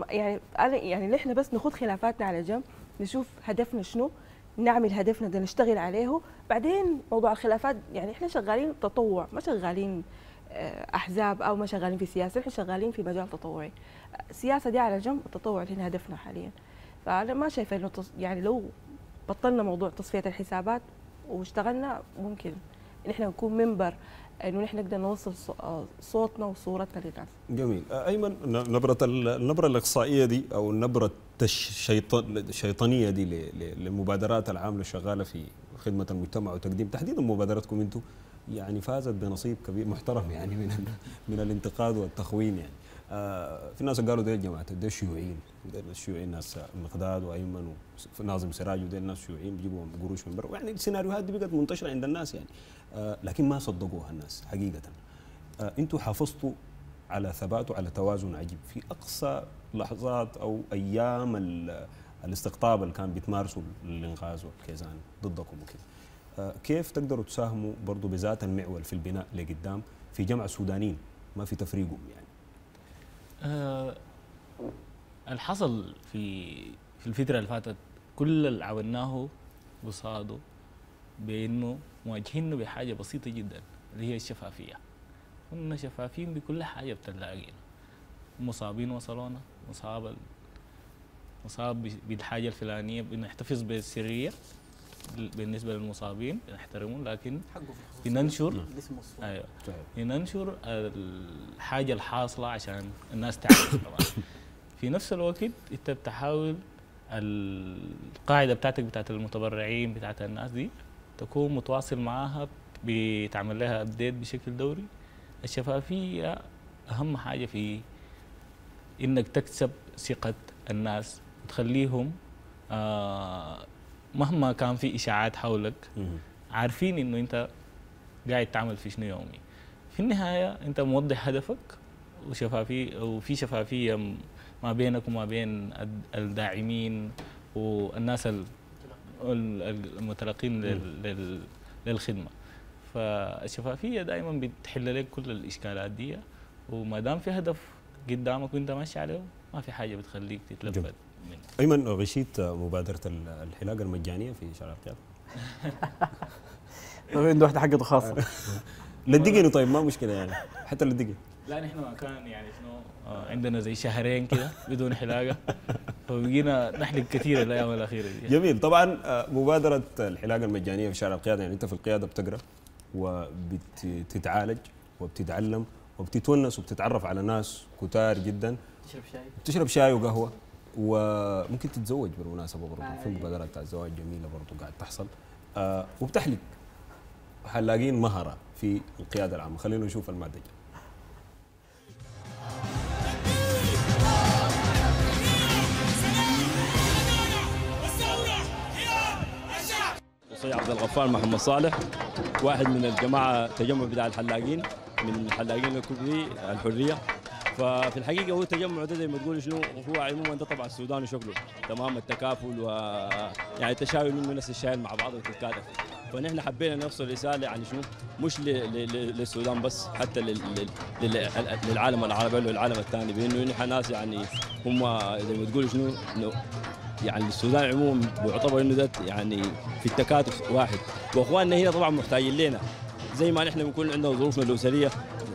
يعني أنا يعني نحن بس ناخذ خلافاتنا على جنب. نشوف هدفنا شنو نعمل هدفنا ده نشتغل عليه. بعدين موضوع الخلافات يعني إحنا شغالين تطوع ما شغالين آه، أحزاب أو ما شغالين في سياسة إحنا شغالين في مجال تطوعي. السياسة دي على جنب التطوع اللي هنا هدفنا حاليا. فأنا ما شايفة إنه يعني لو بطلنا موضوع تصفية الحسابات واشتغلنا ممكن نحن نكون منبر إنه نحن نقدر نوصل آه، صوتنا وصورتنا للناس. جميل. أيمن نبرة ال- النبرة الإقصائية دي أو النبرة الشيطان الشيطانية دي للمبادرات العاملة الشغاله في خدمة المجتمع وتقديم. تحديدا مبادرتكم أنتم يعني فازت بنصيب كبير محترم يعني من من الانتقاد والتخوين يعني. في ناس قالوا ديل جماعة ديل شيوعيين. الشيوعيين ناس المقداد وأيمن وناظم سراج وديل ناس شيوعيين بيجيبوا قروش من برا. يعني السيناريوهات دي بقت منتشرة عند الناس يعني. لكن ما صدقوها الناس حقيقة. آه أنتم حافظتوا على ثبات وعلى توازن عجيب. في أقصى لحظات أو أيام ال- الاستقطاب اللي كان بيتمارسوا الإنقاذ والكيزان ضدكم وكذا. آه، كيف تقدروا تساهموا برضو بذات المعول في البناء لقدام في جمع السودانيين؟ ما في تفريقهم يعني. آه، الحصل في في الفترة اللي فاتت كل اللي عملناه قصاده بإنه مواجهينه بحاجة بسيطة جدا اللي هي الشفافية. كنا شفافين بكل حاجة بتلاقينا مصابين وصلونا مصاب مصاب ب- بالحاجة الفلانية بنحتفظ بالسرية بالنسبة للمصابين بنحترمهم لكن بننشر أيوه. صحيح. ننشر الحاجة الحاصلة عشان الناس تعرف طبعا. في نفس الوقت أنت بتحاول القاعدة بتاعتك بتاعت المتبرعين بتاعت الناس دي تكون متواصل معاها بتعمل لها ابديت بشكل دوري الشفافيه أهم حاجة في إنك تكسب ثقة الناس وتخليهم آه مهما كان في إشاعات حولك. عارفين إنه أنت قاعد تعمل في شنو يومي في النهاية أنت موضح هدفك وشفافي وفي شفافية ما بينك وما بين الد- الداعمين والناس ال- ال- المتلقين لل- لل- للخدمة. فالشفافية دائما بتحل لك كل الإشكالات دي وما دام في هدف قدامك وأنت ماشي عليه ما في حاجة بتخليك تتلفت. منه. أيمن غشيت مبادرة ال- الحلاقة المجانية في شارع القيادة. طيب عنده واحدة حقته خاصة. لدقني طيب ما مشكلة يعني حتى لدقني لا نحن ما كان يعني شنو آه، عندنا زي شهرين كده بدون حلاقة. فبقينا نحلق كثير الأيام الأخيرة دي. جميل. طبعا آه، مبادرة الحلاقة المجانية في شارع القيادة يعني أنت في القيادة بتقرأ وبتتعالج وبتتعلم وبتتونس وبتتعرف على ناس كتار جدا. تشرب شاي. بتشرب شاي وقهوة. وممكن تتزوج بالمناسبة برضه في مبادرات بتاع الزواج جميلة برضه قاعد تحصل. آه وبتحلق. حلاقين مهرة في القيادة العامة. خلينا نشوف الماده وصي عبد الغفار محمد صالح واحد من الجماعة تجمع بتاع الحلاقين من الحلاقين الكبري الحرية. ففي الحقيقة هو التجمع ده زي ما تقول شنو؟ هو عموما ده طبعا السودان وشكله تمام التكافل و يعني التشاؤم من الناس الشايل مع بعض وتتكاتف فنحن حبينا نوصل رسالة يعني شنو؟ مش للسودان بس حتى لل- لل- لل- للعالم العربي والعالم الثاني. بأنه نحن ناس يعني هم زي ما تقول شنو؟ يعني السودان عموما بيعتبر إنه ده يعني في التكاتف واحد. وإخواننا هنا طبعا محتاجين لنا. زي ما نحن بنكون عندنا ظروفنا الأسرية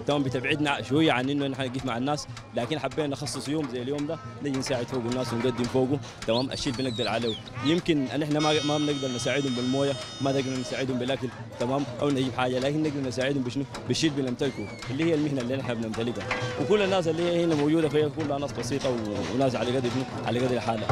تمام بتبعدنا شوية عن إنه نحن نقف مع الناس لكن حبينا نخصص يوم زي اليوم ده نجي نساعد فوق الناس ونقدم فوقه. تمام؟ الشيء اللي بنقدر عليه. يمكن ان إحنا ما ما بنقدر نساعدهم بالموية ما نقدر نساعدهم بالأكل تمام؟ أو نجيب حاجة لكن نقدر نساعدهم بشنو؟ بالشيء اللي بنمتلكه اللي هي المهنة اللي نحن بنمتلكها. وكل الناس اللي هي هنا موجودة فيها كلها ناس بسيطة وناس على شنو؟ على قدر الحالة.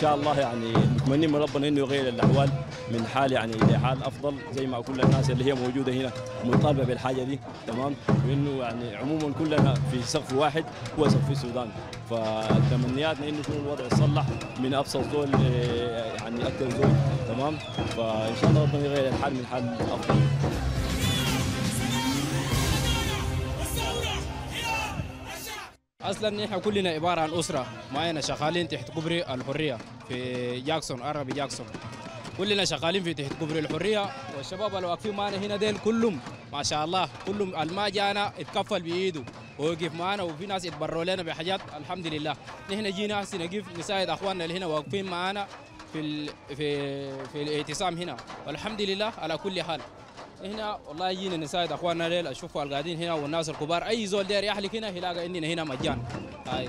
شاء الله يعني متمنين من ربنا إنه يغير الأحوال من حال يعني لحال أفضل زي ما كل الناس اللي هي موجودة هنا مطالبة بالحاجة دي تمام؟ وإنه يعني عموما كلنا في سقف واحد هو سقف السودان. فتمنياتنا إنه يكون الوضع يصلح من أبسط زول ل- يعني أكثر زول تمام؟ فإن شاء الله ربنا يغير الحال من حال أفضل. أصلا نحن كلنا عبارة عن أسرة. معينه شغالين تحت كوبري الحرية في جاكسون عربي جاكسون. كلنا شغالين في تحت كوبري الحرية. والشباب اللي واقفين معنا هنا ديل كلهم ما شاء الله كلهم الما جانا اتكفل بإيده. ووقف معنا وفي ناس يتبروا لنا بحاجات الحمد لله نحن جينا هسه نقف نساعد أخواننا اللي هنا واقفين معنا في ال... في في الاعتصام هنا. والحمد لله على كل حال. هنا والله جينا نساعد أخواننا ديل أشوفوا القاعدين هنا والناس الكبار. أي زول داير يحلق هنا يلاقي عندنا هنا مجان. هاي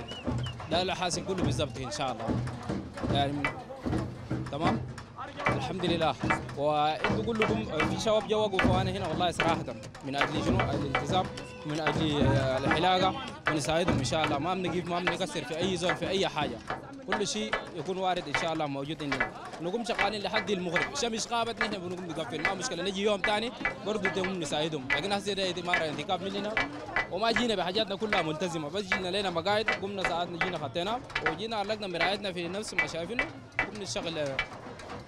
لا حاسن كله بالضبط إن شاء الله. يعني تمام؟ الحمد لله وأنتم كلكم في شباب جو وقفوا أنا هنا والله صراحة من أجل شنو الالتزام من أجل الحلاقه ونساعدهم ان شاء الله ما بنقف ما بنكسر في اي زول في اي حاجة كل شيء يكون وارد ان شاء الله موجود عندنا نقوم شغالين لحد المغرب الشمس غابت نحن بنقوم نقفل ما مشكله نجي يوم ثاني برضه تقوم نساعدهم لكن هسه ده مره انتكاب مننا وما جينا بحاجاتنا كلها ملتزمه بس جينا لنا مقاعد قمنا ساعات جينا خطينا وجينا علقنا مرايتنا في نفس ما شايفينه قمنا نشتغل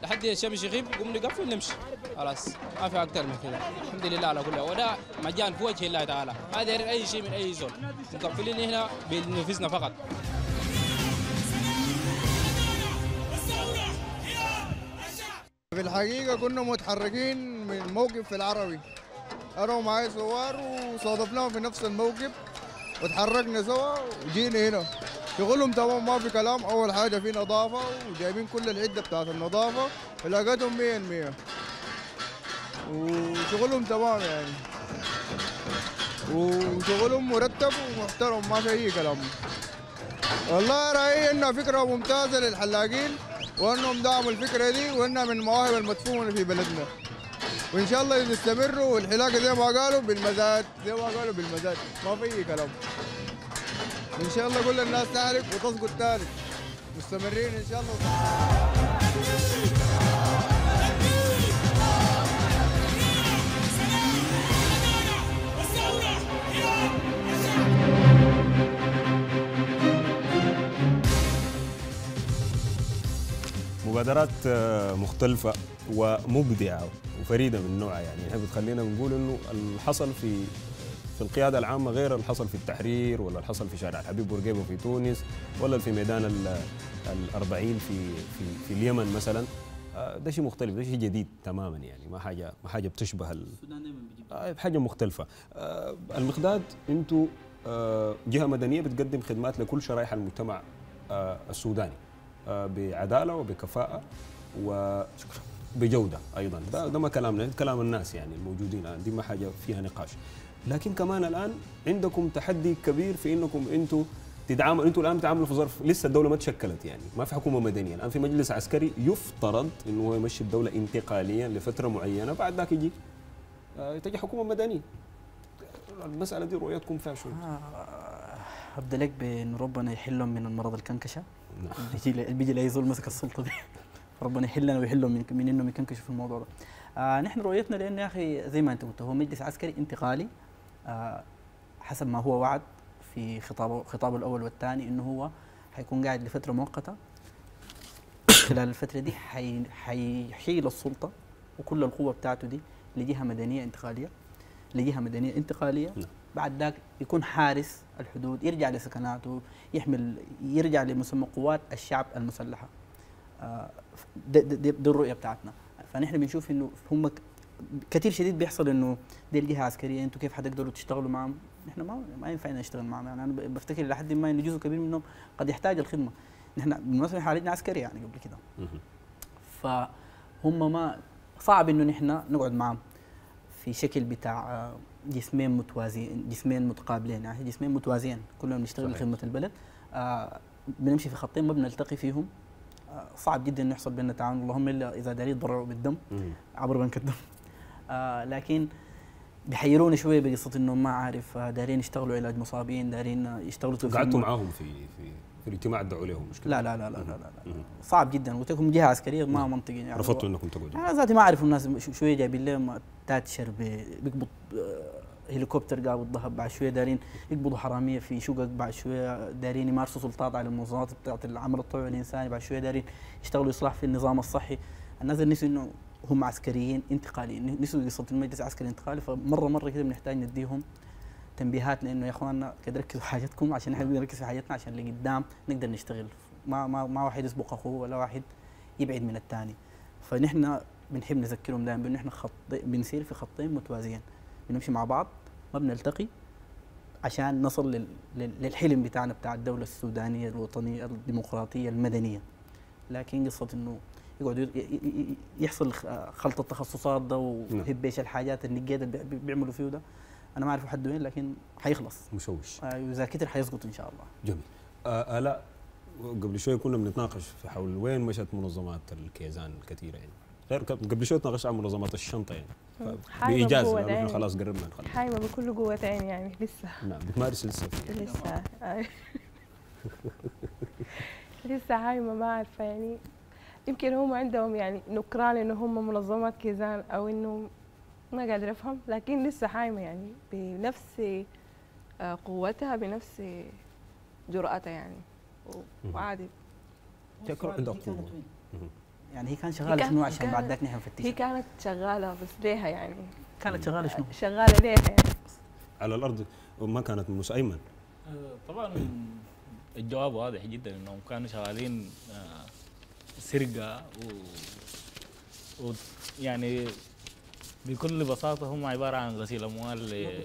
لحد الشمس يغيب قوم نقفل نمشي خلاص ما في أكثر من كده. الحمد لله على كل وده مجان في وجه الله تعالى. ما دايرين أي شيء من أي زول. مقفلين هنا بنفسنا فقط. في الحقيقة كنا متحركين من موقف في العربي. أنا ومعي سوار وصادفناهم في نفس الموقف. وتحركنا سوا وجينا هنا. شغلهم تمام ما في كلام. أول حاجة في نظافة وجايبين كل العدة بتاعت النظافة. علاقتهم مية المية وشغلهم تمام يعني. وشغلهم مرتب ومحترم ما في أي كلام. والله رأيي إنها فكرة ممتازة للحلاقين وإنهم دعموا الفكرة دي وإنها من المواهب المدفونة في بلدنا. وإن شاء الله يستمروا والحلاقة زي ما قالوا بالمزاد زي ما قالوا بالمزاد. ما في أي كلام. إن شاء الله كل الناس تعرف وتسقط ثالث مستمرين إن شاء الله. مبادرات آه، مختلفة ومبدعة وفريدة من نوعها يعني. إحنا بتخلينا نقول إنه اللي حصل في في القيادة العامة غير اللي حصل في التحرير ولا اللي حصل في شارع الحبيب بورقيبة في تونس ولا في ميدان ال- الأربعين في في في اليمن مثلا. آه، ده شيء مختلف ده شيء جديد تماما يعني ما حاجة ما حاجة بتشبه ال- آه، حاجة مختلفة. آه، المقداد آه، جهة مدنية بتقدم خدمات لكل شرائح المجتمع السوداني بعدالة وبكفاءة وبجوده أيضا. ده, ده ما كلامنا كلام الناس يعني الموجودين. دي ما حاجة فيها نقاش. لكن كمان الآن عندكم تحدي كبير في إنكم أنتوا تتعاملوا أنتوا الآن بتتعاملوا في ظرف لسه الدولة ما تشكلت يعني ما في حكومة مدنية. الآن في مجلس عسكري يفترض إنه هو يمشي الدولة انتقاليا لفترة معينة بعد ذاك يجي آه، تجي حكومة مدنية. المسألة دي رؤيتكم فيها شو؟ ابدا لك بان ربنا يحلهم من المرض الكنكشة. نعم. بيجي بيجي لأي زول مسك السلطة دي. ربنا يحلنا ويحلهم من, من انهم يكنكشوا في الموضوع ده. آه نحن رؤيتنا لأنه يا أخي زي ما أنت قلت هو مجلس عسكري انتقالي. آه حسب ما هو وعد في خطابه خطابه الأول والثاني إنه هو حيكون قاعد لفترة مؤقتة. خلال الفترة دي حي حيحيل السلطة وكل القوة بتاعته دي لجهة مدنية انتقالية لجهة مدنية انتقالية. نعم. بعد ذاك يكون حارس الحدود يرجع لسكناته يحمل يرجع لمسمى قوات الشعب المسلحة. آه، ده, ده, ده, ده الرؤية بتاعتنا. فنحن بنشوف إنه هم كثير شديد بيحصل إنه دي الجهة عسكرية إنتوا كيف حتقدروا تشتغلوا معهم نحن ما ما ينفعنا نشتغل معهم يعني أنا بفتكر لحد ما إنه جزء كبير منهم قد يحتاج الخدمة. نحن بالمناسبة حالتنا عسكري يعني قبل كده. فهم ما صعب إنه نحن نقعد معهم في شكل بتاع آه، جسمين متوازيين جسمين متقابلين. يعني جسمين متوازيين. كلنا بنشتغل. لخدمه البلد. آه، بنمشي في خطين ما بنلتقي فيهم. آه، صعب جدا إنه يحصل بيننا تعاون. اللهم إلا إذا دارين يتضرعوا بالدم. عبر بنك الدم. آه لكن بيحيرونا شوية بقصه انهم ما عارف آه، دارين يشتغلوا علاج مصابين دارين آه، يشتغلوا في قعدتوا معاهم في في في الاجتماع ادعوا لهم مش كده؟ لا لا لا لا لا, لا, لا. صعب جدا قلت لكم جهة عسكرية ما. منطقي يعني رفضتوا إنكم تقعدوا أنا ذاتي ما أعرف الناس شو- شوية جايبين لهم تاتشر بيقبض آه، هليكوبتر قابض ذهب بعد شوية دارين يقبضوا حرامية في شقق بعد شوية دارين يمارسوا سلطات على المنظمات بتاعت العمل الطوعي الإنساني بعد شوية دارين يشتغلوا إصلاح في النظام الصحي الناس اللي نسوا إنه هم عسكريين انتقاليين. نسوا قصة المجلس العسكري الانتقالي فمرة مرة كده بنحتاج نديهم تنبيهات لأنه يا أخواننا ركزوا في حاجتكم عشان إحنا نركز في حاجتنا عشان اللي قدام نقدر نشتغل. ما ما ما واحد يسبق أخوه ولا واحد يبعد من الثاني فنحن بنحب نذكرهم دائما بأنه إحنا خط بنسير في خطين متوازيين. بنمشي مع بعض ما بنلتقي عشان نصل لل... لل- للحلم بتاعنا بتاع الدولة السودانية الوطنية الديمقراطية المدنية. لكن قصة إنه يقعدوا ي- ي- ي- يحصل خ- خلط التخصصات ده وهبيش الحاجات النقية اللي بي- بيعملوا فيه ده. أنا ما أعرف لحد وين لكن حيخلص. مشوش. آه، واذا كتر حيسقط إن شاء الله. جميل. آه آلاء قبل شوية كنا بنتناقش في حول وين مشت منظمات الكيزان الكثيرة يعني. غير قبل شوية تناقشنا عن منظمات الشنطة يعني. بإيجاز عيني. خلاص قربنا نخلص. حايمة بكل قوة عيني يعني لسه. نعم بتمارس لسه في لسه. آه. لسه هايمة ما عارفة يعني. يمكن هم عندهم يعني نكران إنه هم منظمات كيزان أو إنه ما قادرة أفهم لكن لسه حايمة يعني بنفس آه، قوتها بنفس جرأتها يعني. وعادي. تكون عندها قوه يعني هي كان هي شغالة شنو؟ عشان بعد ذاك نحن هي نفتشها كانت شغالة بس ليها يعني. كانت شغالة شنو؟ شغالة ليها يعني. على الأرض وما كانت من موسى ايمن آه، طبعا الجواب واضح جدا إنهم كانوا شغالين آه، سرقة و, و يعني بكل بساطة هم عبارة عن غسيل أموال ل-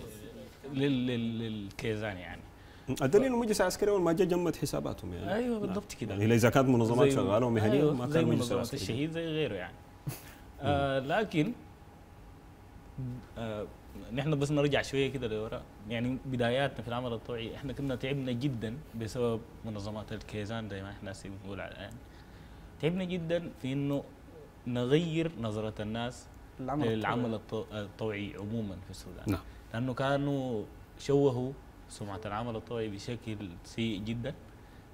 لل- لل- للكيزان يعني. الدليل إنه المجلس العسكري أول ما جاء جمد حساباتهم يعني. أيوه بالضبط كده. يعني إذا كانت منظمات شغالة ومهنية أيوة ما كان المجلس العسكري. الشهيد زي غيره يعني. آه لكن آه نحن بس نرجع شوية كده لورا. يعني بداياتنا في العمل الطوعي إحنا كنا تعبنا جدا بسبب منظمات الكيزان زي ما إحنا بنقول الآن. تعبنا جدا في إنه نغير نظرة الناس العمل للعمل الطو- الطوعي عموما في السودان. نعم. لأنه كانوا شوهوا سمعة العمل الطوعي بشكل سيء جدا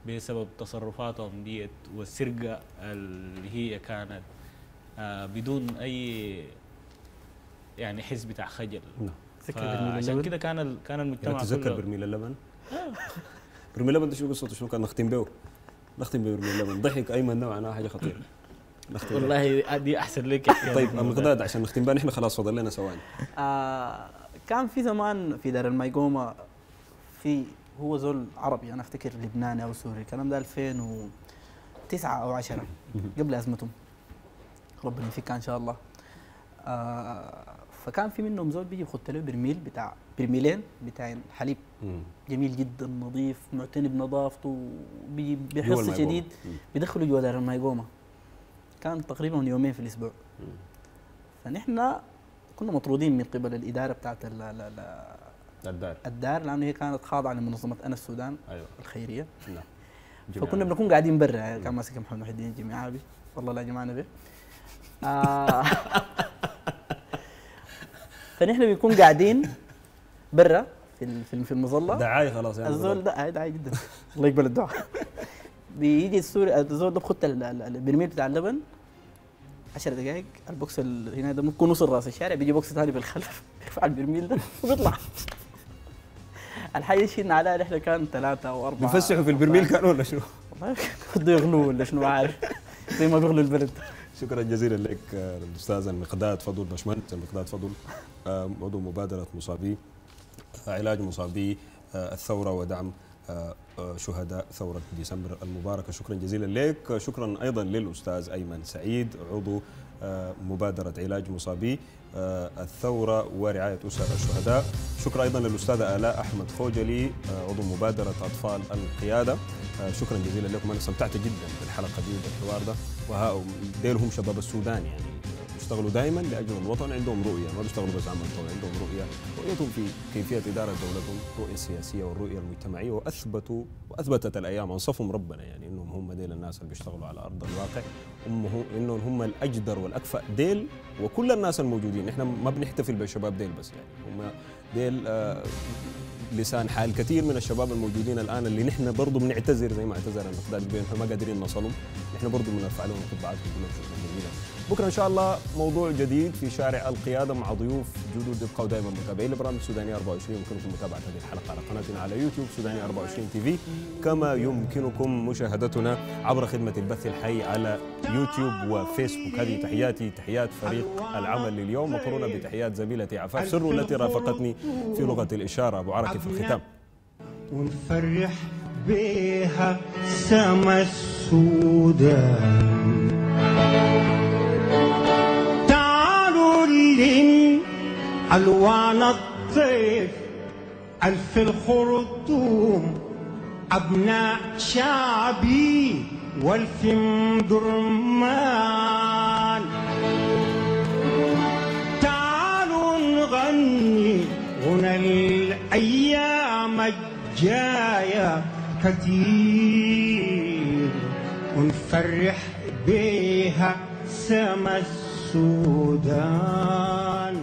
بسبب تصرفاتهم ديت والسرقة اللي هي كانت آه بدون أي يعني حس بتاع خجل. نعم. تذكر عشان؟ كده كان ال- كان المجتمع يعني تتذكر كله برميل اللبن؟ برميل اللبن ده شو قصته؟ شنو كان نختم به؟ نختم ببرميل اللبن ضحك ايمن ده معناها حاجة خطيرة. نختم. والله دي أحسن لك. طيب لكم المقداد عشان نختم بها نحن خلاص فضل لنا ثواني. آه كان في زمان في دار الميقومة في هو زول عربي أنا أفتكر لبناني أو سوري الكلام ده 2009 أو 10 قبل أزمتهم. ربنا يفكها إن شاء الله. آه فكان في منهم زول بيجي بخط له برميل بتاع برميلين بتاع حليب. جميل جدا نظيف معتني بنظافته بي- جوا بحرص. شديد. مم. بيدخلوا جوا دار الميقومة كان تقريبا يومين في الأسبوع. فنحن كنا مطرودين من قبل الإدارة بتاعت ال- ال- ال- الدار. الدار لأنه هي كانت خاضعة لمنظمة أنا السودان أيوه. الخيرية. نعم. فكنا بنكون قاعدين برا. كان ماسك محمد محي الدين الجميع عابي والله لا جمعنا به. آه. فنحن بنكون قاعدين برا في في ال- في المظلة. دعاية خلاص يعني. الزول ده دعاية جدا. الله يقبل الدعاء. بيجي السوري الزول ده بخط ال- ال- البرميل بتاع اللبن 10 دقائق البوكس ال- هنا ده ممكن وصل راس الشارع بيجي بوكس ثاني بالخلف يرفع البرميل ده وبيطلع. الحاجة اللي شيلنا عليها نحن كان ثلاثة أو أربعة. بيفسحوا في البرميل كانوا ولا شنو؟ والله يغلوا ولا شنو عارف. زي ما بيغلوا البلد شكرا جزيلا لك آه، الأستاذ المقداد فضل باشمهندس المقداد فضل. آه، عضو مبادرة مصابي آه، علاج مصابي الثورة ودعم شهداء ثورة ديسمبر المباركة. شكرا جزيلا لك. شكرا أيضا للأستاذ أيمن سعيد عضو مبادرة علاج مصابي الثورة ورعاية أسر الشهداء. شكرا أيضا للاستاذه آلاء أحمد خوجلي عضو مبادرة أطفال القيادة. آه، شكرا جزيلا لكم. أنا استمتعت جدا بالحلقة دي وبالحوار ده. وديل هم شباب السودان يعني. بيشتغلوا دائما لأجل الوطن عندهم رؤية. ما بيشتغلوا بس عمل طوعي عندهم رؤية. رؤيتهم في كيفية إدارة دولتهم الرؤيه السياسيه والرؤية المجتمعية. وأثبتوا وأثبتت الأيام. أنصفهم ربنا يعني إنهم هم ديل الناس اللي بيشتغلوا على أرض الواقع. هم هو إنهم هم الأجدر والأكفأ ديل. وكل الناس الموجودين. إحنا ما بنحتفل بالشباب ديل بس يعني. هم ديل آه لسان حال كثير من الشباب الموجودين الآن اللي نحن برضه بنعتذر زي ما اعتذر المقداد بين ما قادرين نوصلهم. نحن برضه بنرفع لهم قبعات ونقول لهم شكرا بكرة إن شاء الله موضوع جديد في شارع القيادة مع ضيوف جدد ابقوا دائما متابعين لبرامج سوداني 24 يمكنكم متابعه هذه الحلقة على قناتنا على يوتيوب سوداني 24 تي في. كما يمكنكم مشاهدتنا عبر خدمة البث الحي على يوتيوب وفيسبوك. هذه تحياتي تحيات فريق العمل لليوم. مقرونه بتحيات زميلتي عفاف سر التي رافقتني في لغة الإشارة. أبو عركي في الختام. ونفرح بيها سما السودان. لين ألوان الطيف ألف الخرطوم أبناء شعبي والف درمان. تعالوا نغني غنى الأيام الجاية كتير ونفرح بيها سما السودان